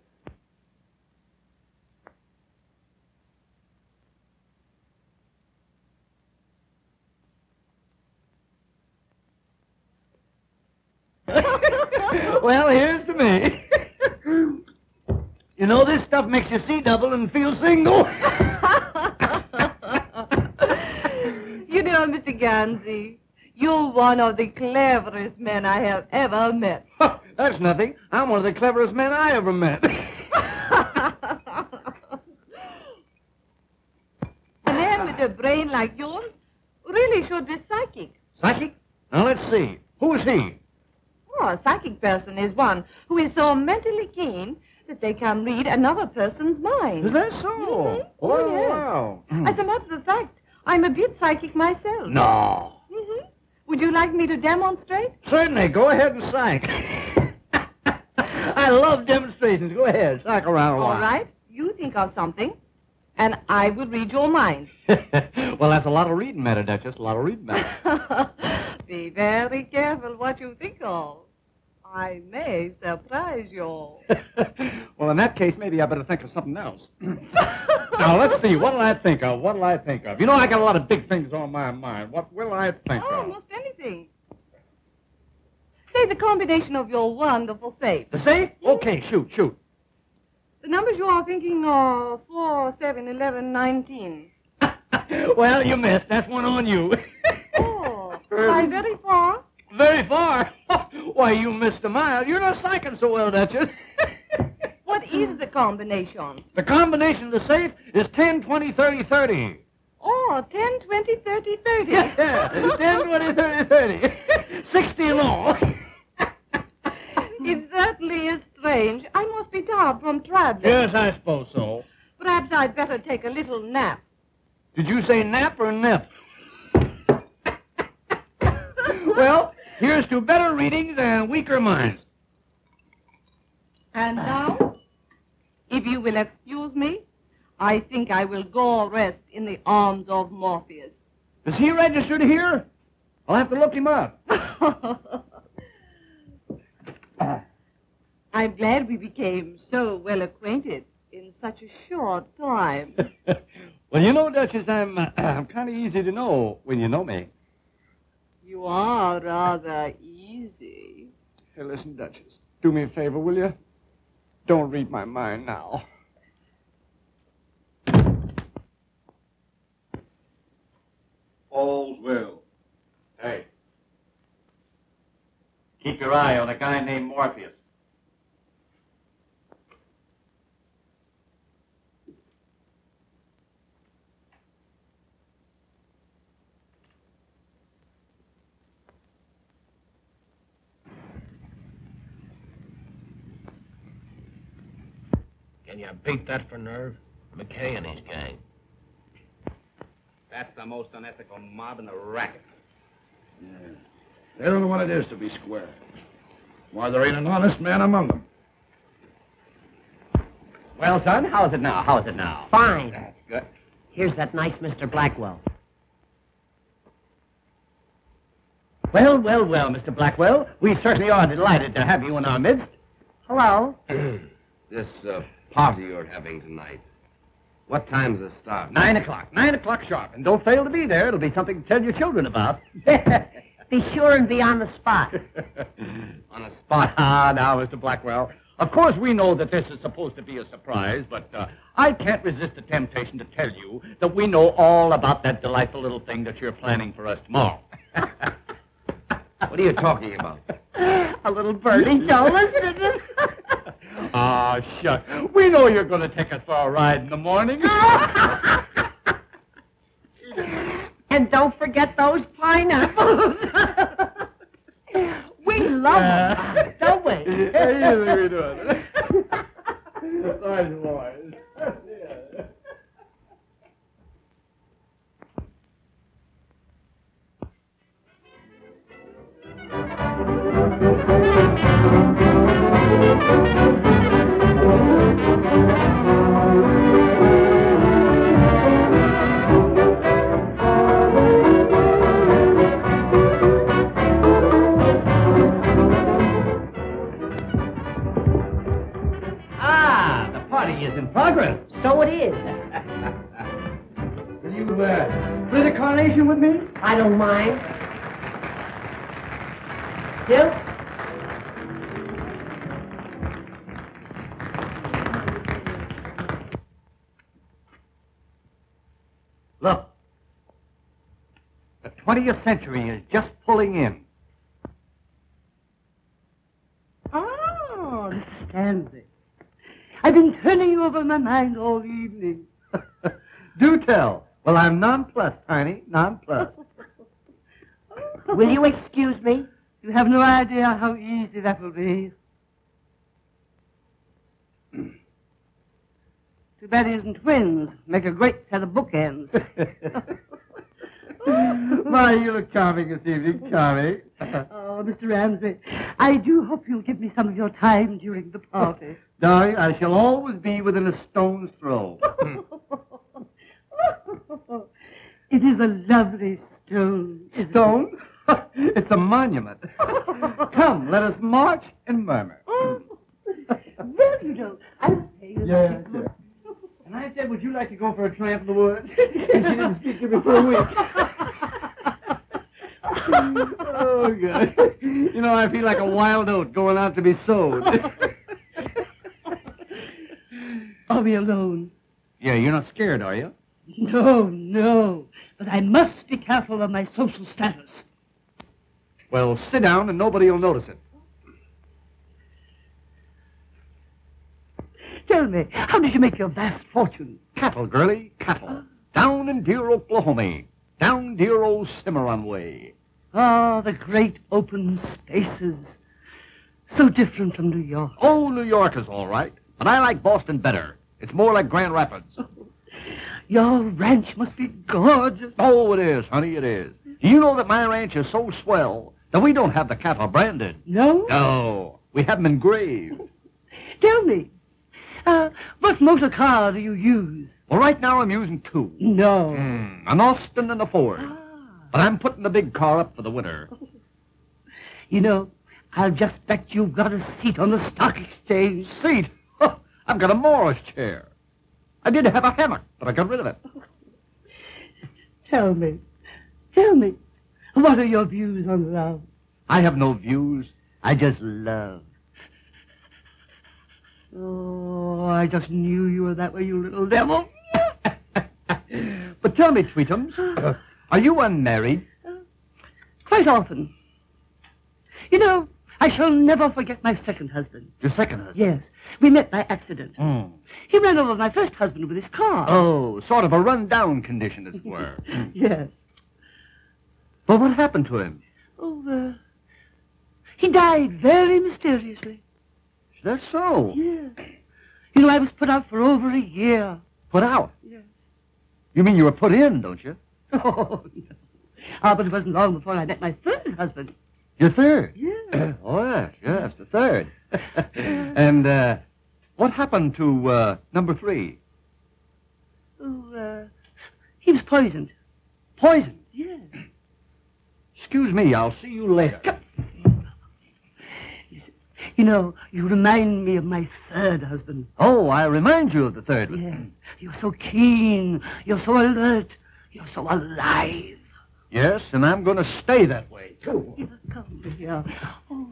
S3: <laughs> well, here's to me. <laughs> you know, this stuff makes you see double and feel single. <laughs>
S8: you know, Mr. Ganzy, you're one of the cleverest men I have ever met.
S3: That's nothing. I'm one of the cleverest men I ever met.
S8: a man with a brain like yours really should be psychic.
S3: Psychic? Now, let's see. Who is he?
S8: Oh, a psychic person is one who is so mentally keen that they can read another person's mind.
S3: Is that so?
S8: Mhm.
S3: Oh,
S8: Oh, yes.
S3: wow.
S8: As a matter of fact, I'm a bit psychic myself.
S3: No.
S8: hmm Would you like me to demonstrate?
S3: Certainly. Go ahead and psych. <laughs> I love demonstrations. Go ahead. Psych around a while.
S8: right. You think of something, and I will read your mind. <laughs>
S3: well, that's a lot of reading matter, Duchess. A lot of reading matter. <laughs>
S8: Be very careful what you think of. I may surprise you. <laughs>
S3: well, in that case, maybe I better think of something else. now, let's see. What'll I think of? What'll I think of? You know, I got a lot of big things on my mind. What will I think oh, of?
S8: Almost anything. Say the combination of your wonderful safe.
S3: The safe? Okay, shoot, shoot.
S8: The numbers you are thinking are 4, 7, 11, 19. <laughs>
S3: well, you missed. That's one on you. <laughs>
S8: Oh, um, by very far.
S3: Very far. <laughs> Why, you missed a mile. You're not psyching so well, Duchess.
S8: What is the combination?
S3: the combination of the safe is 10, 20, 30, 30.
S8: Oh, 10, 20, 30, 30.
S3: Yeah, 10, 20, 30, 30. 60 in all.
S8: Certainly is strange. I must be tired from traveling.
S3: yes, I suppose so.
S8: Perhaps I'd better take a little nap.
S3: Did you say nap or nip? well, here's to better readings and weaker minds.
S8: And now, if you will excuse me, I think I will go rest in the arms of Morpheus.
S3: Is he registered here? I'll have to look him up. <laughs>
S8: I'm glad we became so well acquainted in such a short time. <laughs>
S3: well, you know, Duchess, I'm uh, <clears throat> I'm kind of easy to know when you know me.
S8: You are rather easy.
S3: Hey, listen, Duchess, do me a favor, will you? Don't read my mind now.
S9: All's well.
S3: Hey, keep your eye on a guy named Morpheus.
S2: Can you beat that for nerve? McKay and his gang.
S6: That's the most unethical mob in the racket.
S9: Yeah. They don't know what it is to be square. Why, there ain't an honest man among them.
S3: Well, son, how's it now? How's it now?
S1: Fine.
S3: That's good.
S1: Here's that nice Mr. Blackwell.
S3: Well, well, well, Mr. Blackwell, we certainly are delighted to have you in our midst.
S1: Hello. <clears throat>
S2: this uh, party you're having tonight. What time's the start?
S3: Nine o'clock. Nine o'clock sharp. And don't fail to be there. It'll be something to tell your children about. <laughs>
S1: Be sure and be on the spot. <laughs>
S2: On the spot. <laughs>
S3: Ah, now, Mr. Blackwell. Of course, we know that this is supposed to be a surprise, but uh, I can't resist the temptation to tell you that we know all about that delightful little thing that you're planning for us tomorrow.
S2: What are you talking about?
S1: A little birdie. Don't listen to this.
S3: Ah, shuck. We know you're going to take us for a ride in the morning. <laughs>
S1: and don't forget those pineapples. <laughs> we love them, don't we? <laughs>
S3: We do The 20th century is just pulling in.
S6: Oh, Mr. Stanley. I've been turning over my mind all evening.
S3: Do tell. Well, I'm nonplussed, Tiny. Nonplussed.
S1: Will you excuse me?
S6: You have no idea how easy that will be. Too bad he isn't twins. Make a great set of bookends.
S3: My, you look charming this evening, charming.
S6: oh, Mr. Ramsey, I do hope you'll give me some of your time during the party. <laughs>
S3: Darling, I shall always be within a stone's throw. <laughs>
S6: it is a lovely stone. isn't it?
S3: Stone? <laughs> it's a monument. Come, let us march and murmur.
S6: Oh, well, you know, I'll pay you.
S3: Yeah, sure. And I said, would you like to go for a tramp in the woods? and she didn't speak to me for a week. Oh, God. You know, I feel like a wild oat going out to be <laughs>
S6: I'll be alone?
S3: yeah, you're not scared, are you?
S6: No, no. But I must be careful of my social status.
S3: Well, sit down and nobody will notice it.
S6: Tell me, how did you make your vast fortune?
S3: Cattle, girlie, cattle. Down in dear Oklahoma. Down dear old Cimarron way.
S6: Ah, the great open spaces. So different from New York.
S3: Oh, New York is all right, but I like Boston better. It's more like Grand Rapids. <laughs>
S6: Your ranch must be gorgeous.
S3: Oh, it is, honey, it is. Do you know that my ranch is so swell that we don't have the cattle branded?
S6: No?
S3: No, we have them engraved. <laughs>
S6: Tell me, uh, what motor car do you use?
S3: Well, right now I'm using two.
S6: No.
S3: Hmm, an Austin and a Ford.
S6: Ah.
S3: But I'm putting the big car up for the winter.
S6: You know, I'll just bet you've got a seat on the stock exchange.
S3: Seat? Huh, I've got a Morris chair. I did have a hammock, but I got rid of it.
S6: Tell me, tell me, what are your views on love?
S3: I have no views. I just love.
S6: Oh, I just knew you were that way, you little devil. <laughs>
S3: but tell me, Tweetums, <gasps> <laughs> are you unmarried?
S6: Quite often. You know, I shall never forget my second husband.
S3: Your second husband?
S6: Yes, we met by accident.
S3: Hmm.
S6: He ran over my first husband with his car.
S3: Oh, sort of a run-down condition, as it were. <laughs>
S6: Yes.
S3: but what happened to him?
S6: Oh, uh, he died very mysteriously.
S3: Is that so?
S6: Yes. You know, I was put out for over a year.
S3: Put out?
S6: Yes.
S3: You mean you were put in, don't you? <laughs>
S6: Oh, no. Ah, but it wasn't long before I met my third husband.
S3: Your third?
S6: Yes. <clears throat>
S3: oh, yes, yes, the third. <laughs> and uh, what happened to uh, number three?
S6: Oh, uh, he was poisoned.
S3: Poisoned?
S6: Yes.
S3: Excuse me, I'll see you later.
S6: You You know, you remind me of my third husband.
S3: Oh, I remind you of the third one.
S6: Yes. You're so keen. You're so alert. You're so alive.
S3: Yes, and I'm going to stay that way, too.
S6: Here, come here. Oh,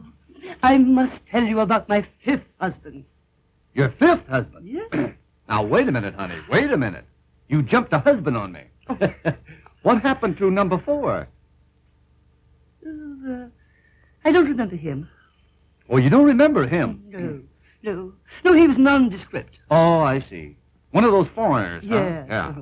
S6: I must tell you about my fifth husband.
S3: Your fifth husband?
S6: Yes. <clears throat>
S3: now, wait a minute, honey. Wait a minute. You jumped a husband on me. <laughs> what happened to number four?
S6: Uh, I don't remember him.
S3: Oh, you don't remember him?
S6: No, no. No, he was nondescript.
S3: Oh, I see. One of those foreigners, huh? Yeah.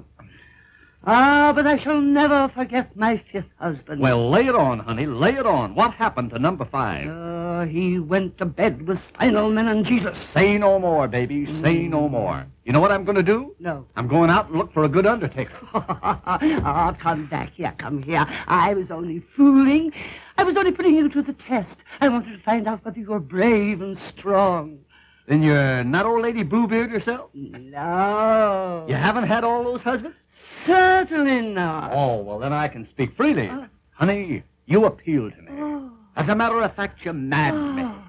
S6: Ah, but I shall never forget my fifth husband.
S3: Well, lay it on, honey. Lay it on. What happened to number five?
S6: Uh, he went to bed with spinal meningitis.
S3: Say no more, baby. Say no more. You know what I'm going to do?
S6: No.
S3: I'm going out and look for a good undertaker.
S6: oh, <laughs> come back here, come here. I was only fooling. I was only putting you to the test. I wanted to find out whether you were brave and strong.
S3: Then you're not old lady Bluebeard yourself?
S6: No.
S3: You haven't had all those husbands?
S6: Certainly not.
S3: Oh, well, then I can speak freely.
S6: Oh.
S3: Honey, you appeal to me.
S6: Oh.
S3: As a matter of fact, you madden me. Oh.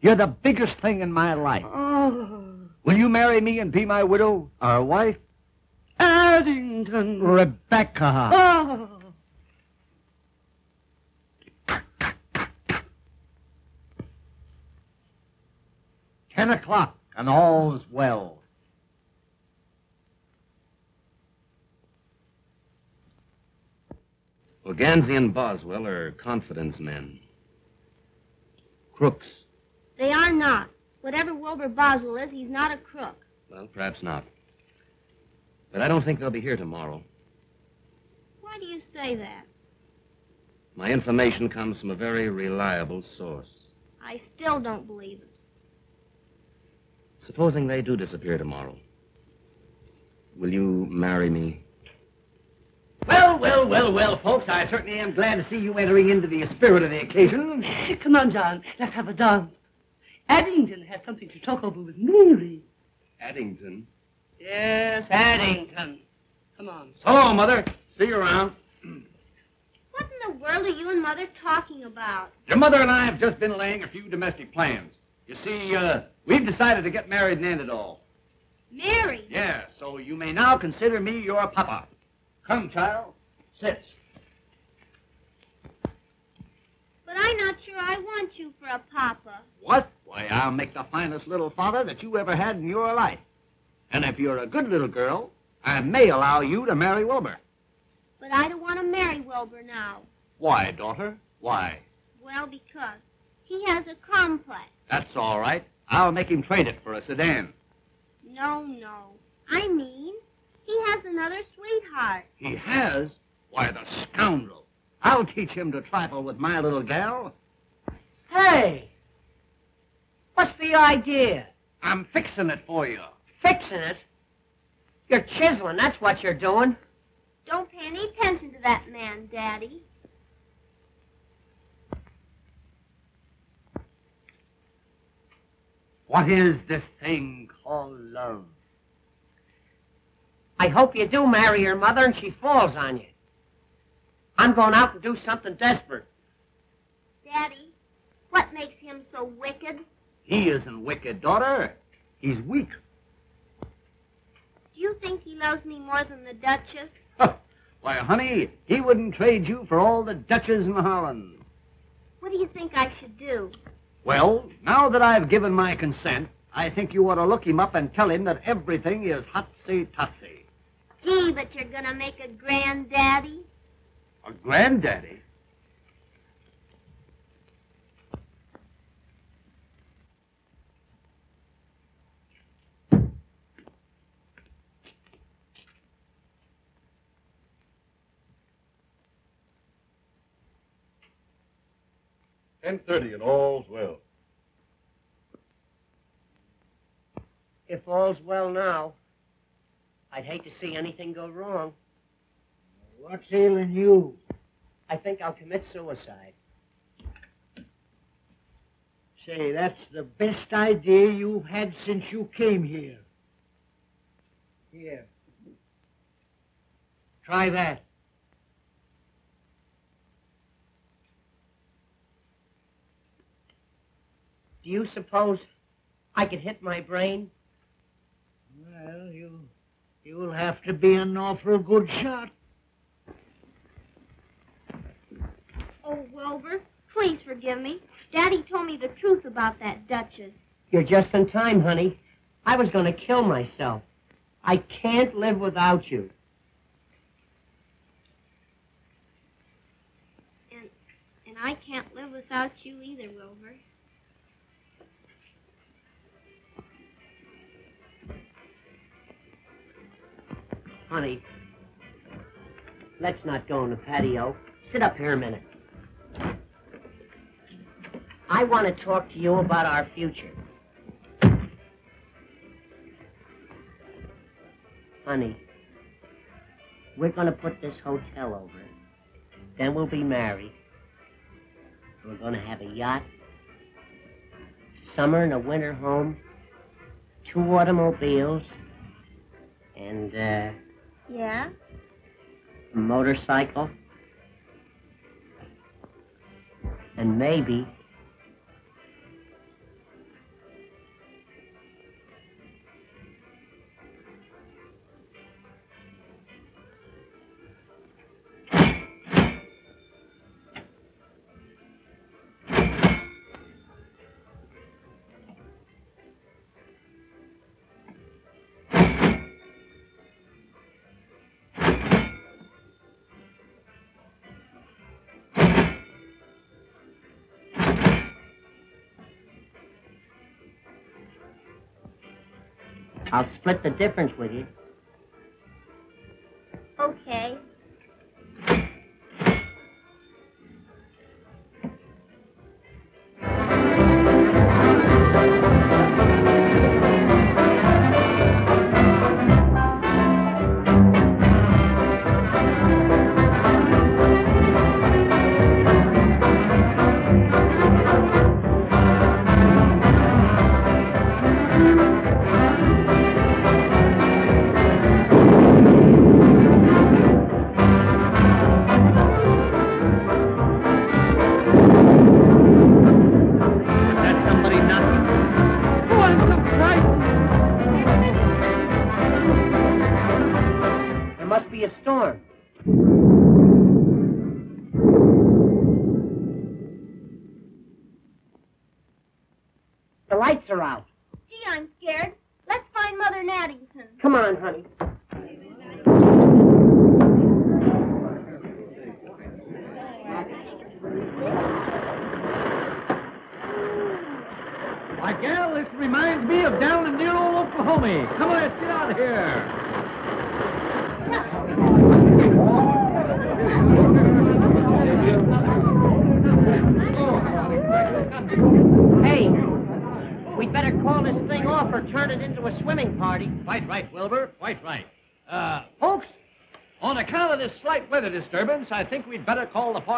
S3: You're the biggest thing in my life.
S6: Oh.
S3: Will you marry me and be my widow, our wife?
S6: Addington.
S3: Rebecca.
S6: Oh.
S3: Ten o'clock, and all's well.
S2: Well, Ganzy and Boswell are confidence men. Crooks.
S4: They are not. Whatever Wilbur Boswell is, he's not a crook.
S2: Well, perhaps not. But I don't think they'll be here tomorrow.
S4: Why do you say that?
S2: My information comes from a very reliable source.
S4: I still don't believe it.
S2: Supposing they do disappear tomorrow. Will you marry me?
S3: Well, well, well, well, folks, I certainly am glad to see you entering into the spirit of the occasion. <laughs>
S6: Come on, John. Let's have a dance. Addington has something to talk over with Mary.
S2: Addington.
S6: Yes, Addington. Come on.
S3: Hello, Mother. See you around. <clears throat>
S4: What in the world are you and Mother talking about?
S3: Your mother and I have just been laying a few domestic plans. You see, uh, we've decided to get married and end it all.
S4: Mary.
S3: Yeah, so you may now consider me your papa. Come, child. Sit.
S4: But I'm not sure I want you for a papa.
S3: What? Why, I'll make the finest little father that you ever had in your life. And if you're a good little girl, I may allow you to marry Wilbur.
S4: But I don't want to marry Wilbur now.
S3: Why, daughter? Why?
S4: Well, because he has a complex.
S3: That's all right. I'll make him trade it for a sedan.
S4: No, no. I mean, he has another sweetheart.
S3: He has? Why, the scoundrel. I'll teach him to trifle with my little gal.
S1: Hey! What's the idea?
S3: I'm fixing it for you.
S1: Fixing it? You're chiseling, that's what you're doing.
S4: Don't pay any attention to that man, Daddy.
S3: What is this thing called love?
S1: I hope you do marry your mother and she falls on you. I'm going out and do something desperate.
S4: Daddy, what makes him so wicked?
S3: He isn't wicked, daughter. He's weak.
S4: Do you think he loves me more than the Duchess?
S3: Why, honey, he wouldn't trade you for all the Dutches in Holland.
S4: What do you think I should do?
S3: Well, now that I've given my consent, I think you ought to look him up and tell him that everything is hotsy-totsy.
S4: Gee, but you're gonna make a granddaddy.
S3: A granddaddy?
S9: Ten thirty and all's well.
S1: If all's well now, I'd hate to see anything go wrong.
S5: What's ailing you?
S1: I think I'll commit suicide.
S5: Say, that's the best idea you've had since you came here. Here. Try that.
S1: Do you suppose I could hit my brain?
S5: Well, you, you'll have to be an awful good shot.
S4: Oh, Wilbur, please forgive me. Daddy told me the truth about that Duchess.
S1: You're just in time, honey. I was going to kill myself. I can't live without you.
S4: And and I can't live without you either, Wilbur.
S1: Honey, let's not go in the patio. Sit up here a minute. I want to talk to you about our future. Honey, we're going to put this hotel over. Then we'll be married. We're going to have a yacht, summer and a winter home, two automobiles, and, uh,
S4: Yeah?
S1: a motorcycle, and maybe I'll split the difference with you.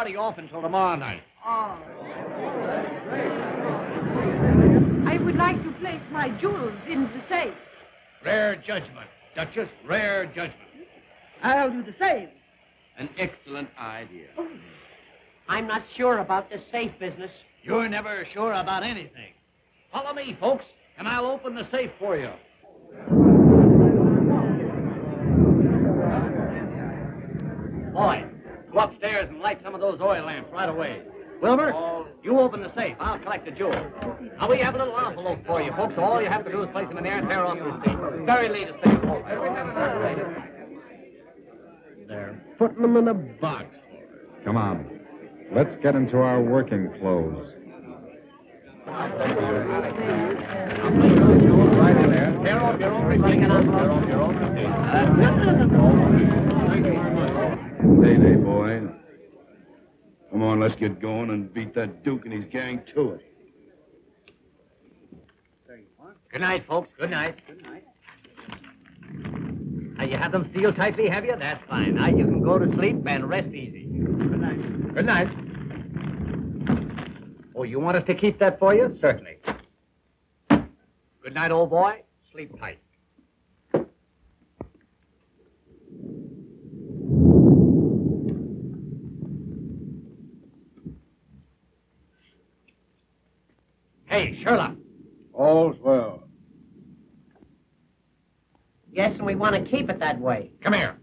S1: Party
S3: off until tomorrow night.
S8: Oh. I would like to place my jewels in the safe.
S3: Rare judgment, Duchess. Rare judgment.
S8: I'll do the same.
S3: An excellent idea. Oh.
S1: I'm not sure about this safe business.
S3: You're never sure about anything. Follow me, folks, and I'll open the safe for you. Boy, go upstairs and light some of those oil lamps right away. Wilbur, you open the safe. I'll collect the jewels. Now, we have a little envelope for you, folks, so all you have to do is place them in there and tear off the receipt. Very latest thing.
S6: They're putting them in a box. Come on. Let's get into our working clothes.
S3: Right in there. Tear off your own receipt. Tear off your own receipt.
S9: Day-day, boy. Come on, let's get going and beat that Duke and his gang to it.
S3: Good night, folks. Good night. Good night. Now, you have them sealed tightly, have you? That's fine. Now you can go to sleep and rest easy. Good night. Good night. Oh, you want us to keep that for you? Certainly. Good night, old boy. Sleep tight. Hey, Sherlock.
S9: All's well.
S1: Yes, and we want to keep it that way.
S3: Come here.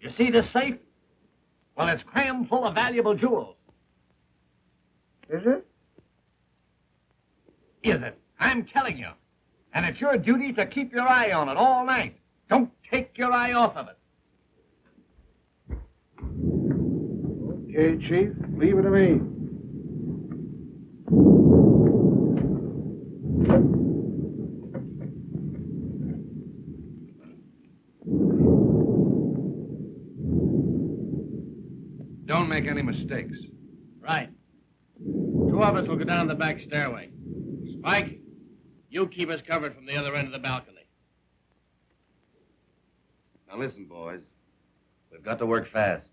S3: You see this safe? Well, it's crammed full of valuable jewels.
S5: Is it?
S3: Is it? I'm telling you. And it's your duty to keep your eye on it all night. Don't take your eye off of it.
S9: Okay, Chief. Leave it to me.
S6: Don't make any mistakes.
S10: Right. Two of us will go down the back stairway. Spike, you keep us covered from the other end of the balcony.
S2: Now listen, boys. We've got to work fast.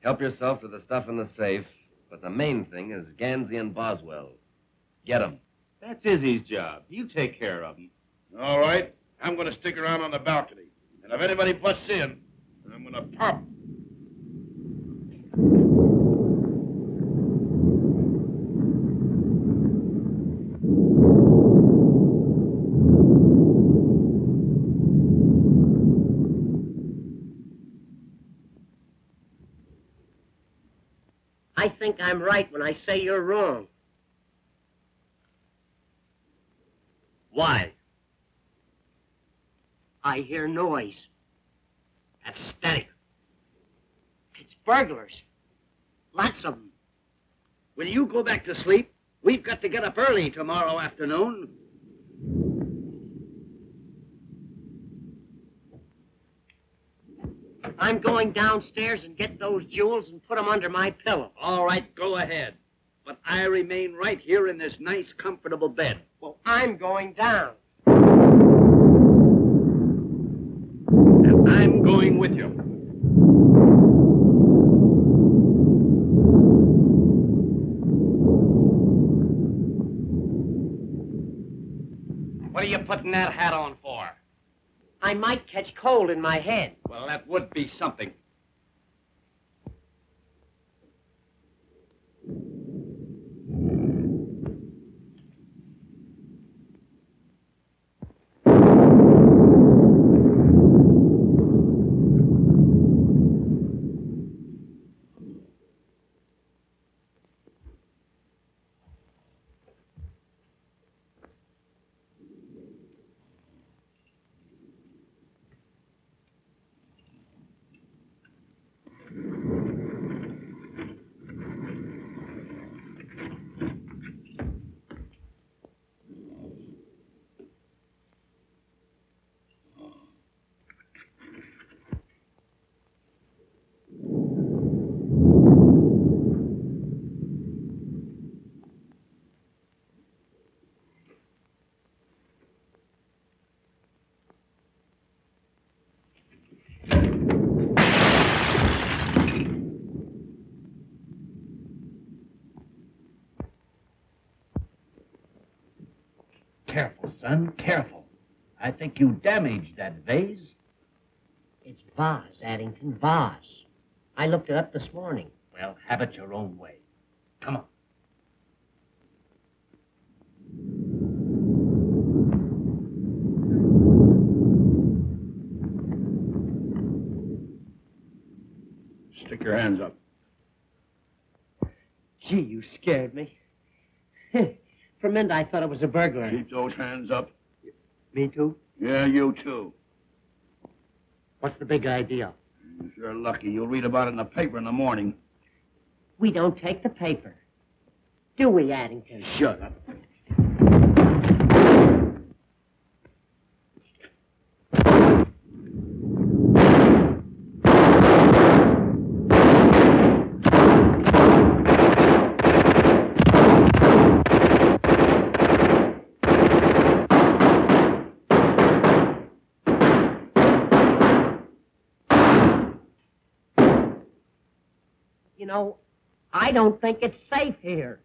S2: Help yourself to the stuff in the safe, but the main thing is Ganzy and Boswell. Get 'em.
S10: That's Izzy's job. You take care of him.
S9: All right. I'm going to stick around on the balcony. And if anybody butts in, I'm going to pop.
S1: I think I'm right when I say you're wrong.
S3: Why?
S1: I hear noise.
S3: That's steady.
S1: It's burglars. Lots of them.
S3: Will you go back to sleep? We've got to get up early tomorrow afternoon.
S1: I'm going downstairs and get those jewels and put them under my pillow.
S3: All right, go ahead. But I remain right here in this nice, comfortable bed.
S1: Well, I'm going down.
S3: And I'm going with you.
S10: What are you putting that hat on for?
S1: I might catch cold in my head.
S3: Well, that would be something. Careful, son, careful. I think you damaged that vase.
S1: It's vase, Addington, vase. I looked it up this morning.
S3: Well, have it your own way. Come on.
S9: Stick your hands up.
S1: Gee, you scared me. <laughs> For a minute, I thought it was a burglar.
S9: Keep those hands up.
S1: Me too?
S9: Yeah, you too.
S1: What's the big idea?
S9: If you're lucky, you'll read about it in the paper in the morning.
S1: We don't take the paper. Do we, Addington?
S9: Shut up.
S1: Know, I don't think it's safe here.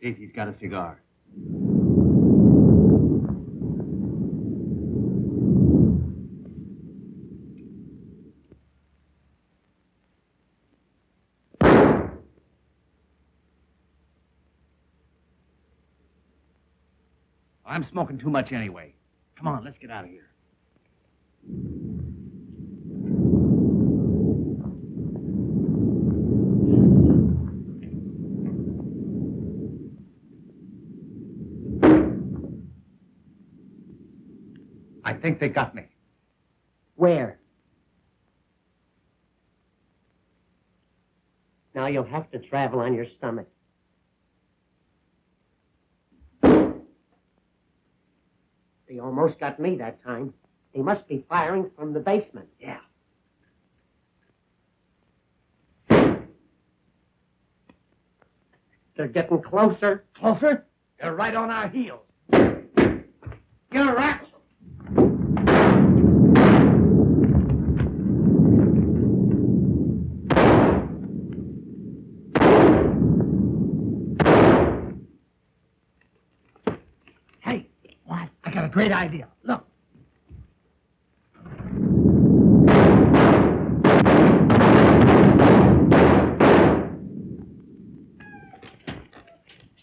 S3: He's got a cigar. Smoking too much anyway. Come on, let's get out of here. I think they got me.
S1: Where? Now you'll have to travel on your stomach. They almost got me that time. They must be firing from the basement.
S3: Yeah.
S1: They're getting closer.
S3: Closer? They're right on our heels. Get a rat. Hey, what? I got a great idea. Look.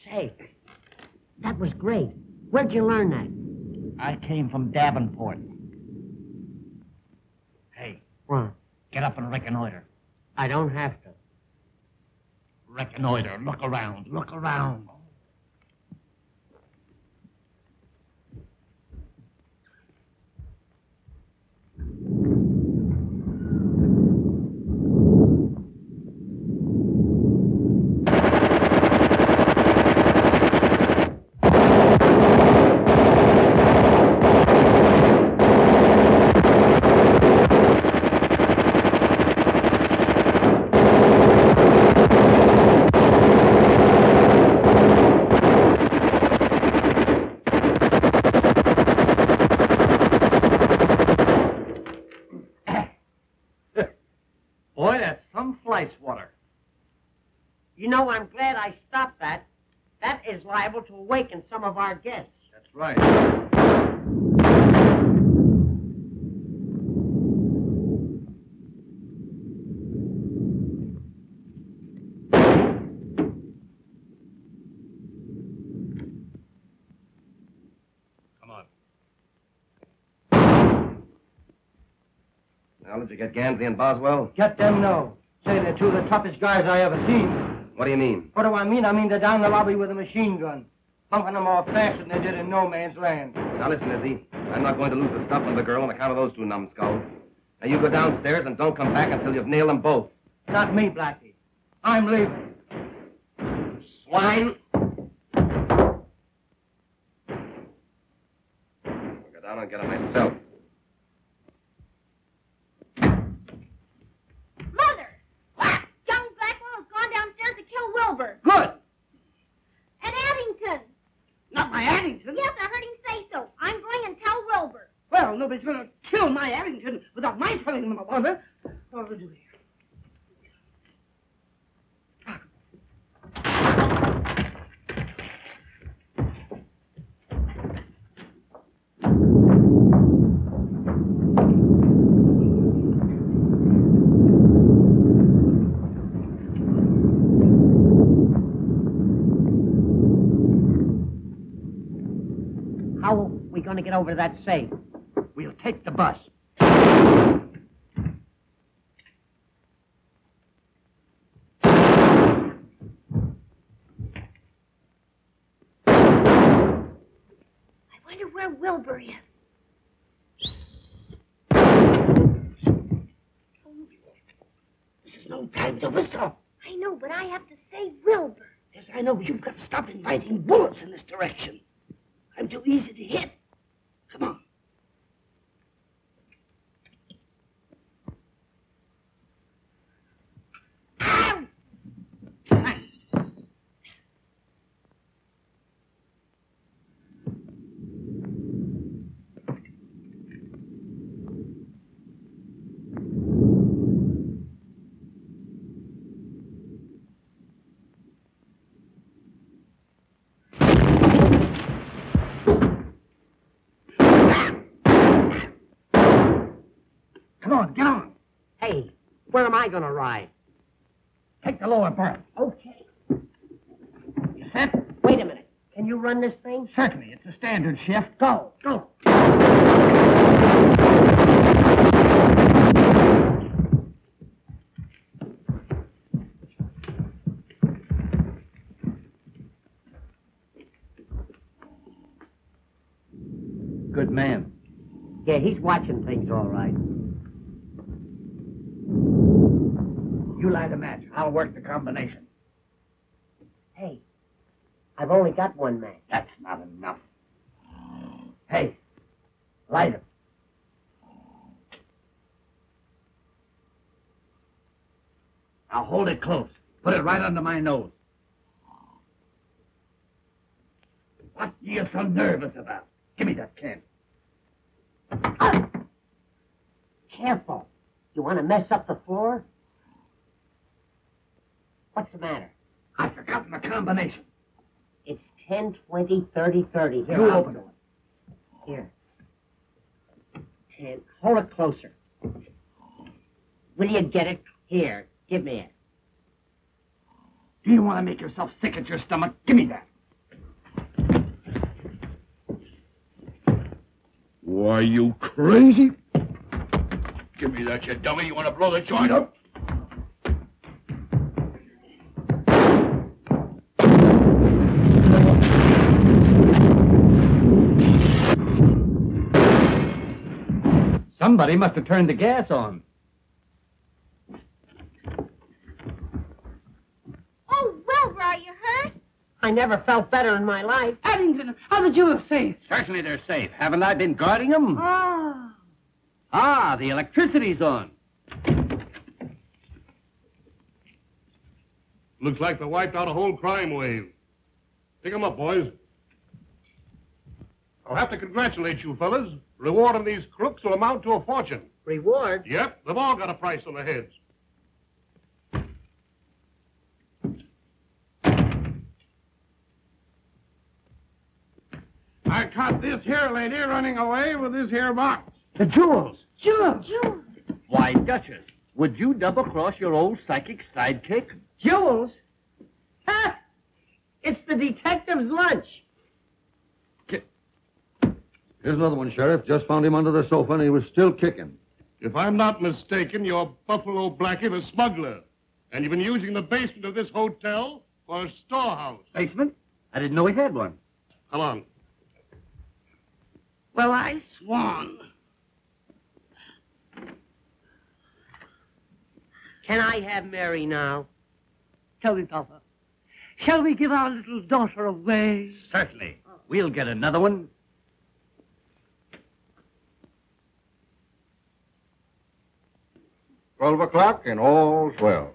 S1: Say, that was great. Where'd you learn that?
S3: I came from Davenport. Hey,
S1: What?
S3: get up and reconnoiter.
S1: I don't have to.
S3: Reconnoiter. Look around. Look around. Boy, that's some flight swatter.
S1: You know, I'm glad I stopped that. That is liable to awaken some of our guests.
S3: That's right.
S10: Come on.
S2: Now, did you get Ganzy and Boswell?
S11: Get them no. Say they're two of the toughest guys I ever seen.
S2: What do you mean?
S11: What do I mean? I mean they're down in the lobby with a machine gun. Pumping them off faster than they did in no man's land.
S2: Now, listen, Izzy. I'm not going to lose the stuff of the girl on account of those two numbskulls. Now, you go downstairs and don't come back until you've nailed them both.
S11: Not me, Blackie. I'm leaving.
S2: Swine! I'll go down and get them myself.
S4: Mother! Young Blackwell has gone downstairs to Wilbur.
S3: Good.
S4: And Addington.
S3: Not my Addington.
S4: Yes, I heard him say so. I'm going and tell Wilbur.
S8: Well, nobody's going to kill my Addington without my telling them about it. What will
S1: going to get over to that safe?
S3: We'll take the bus.
S4: I wonder where Wilbur is.
S8: This is no time to whistle.
S4: I know, but I have to save Wilbur.
S8: Yes, I know, but you've got to stop inviting bullets in this direction. I'm too easy to hit. Come on.
S4: Ow!
S3: Come on, get on.
S1: Hey, where am I going to ride?
S3: Take the lower berth.
S1: Okay. You set? Wait a minute. Can you run this thing?
S3: Certainly, it's a standard shift.
S1: Go, go.
S3: Good man.
S1: Yeah, he's watching things all right.
S3: You light a match. I'll work the combination.
S1: Hey, I've only got one match.
S3: That's not enough. Hey, light it. Now hold it close. Put it right under my nose. What are you so nervous about? Give me that can. Ah!
S1: Careful. You want to mess up the floor? What's the matter?
S3: I've forgotten the combination.
S1: It's 10, 20, 30, 30. Here,
S3: You
S1: I'll-
S3: open it.
S1: Here. Ten. Hold it closer. Will you get it? Here, give me it.
S3: Do you want to make yourself sick at your stomach? Give me that.
S12: Why, you crazy? Give me that, you dummy. You want to blow the joint up?
S3: Somebody must have turned the gas on.
S4: Oh, Wilbur, are you hurt?
S1: I never felt better in my life.
S6: Addington, how did you safe?
S3: Certainly they're safe. Haven't I been guarding them?
S6: Ah.
S3: Ah, the electricity's on.
S9: Looks like they wiped out a whole crime wave. Pick 'em up, boys. I'll have to congratulate you fellas. Reward on these crooks will amount to a fortune.
S1: Reward?
S9: Yep, they've all got a price on their heads. I caught this here lady running away with this here box.
S3: The jewels. Jewels.
S6: Jewels.
S3: Why, Duchess, would you double-cross your old psychic sidekick?
S1: Jewels? Ha! It's the detective's lunch.
S12: Here's another one, Sheriff. Just found him under the sofa, and he was still kicking.
S9: If I'm not mistaken, you're Buffalo Blackie, the smuggler. And you've been using the basement of this hotel for a storehouse.
S3: Basement? I didn't know we had one.
S9: Come on.
S1: Well, I swan. Can I have Mary now?
S6: Tell me, Papa. Shall we give our little daughter away?
S3: Certainly. We'll get another one.
S12: Twelve o'clock, and all's well.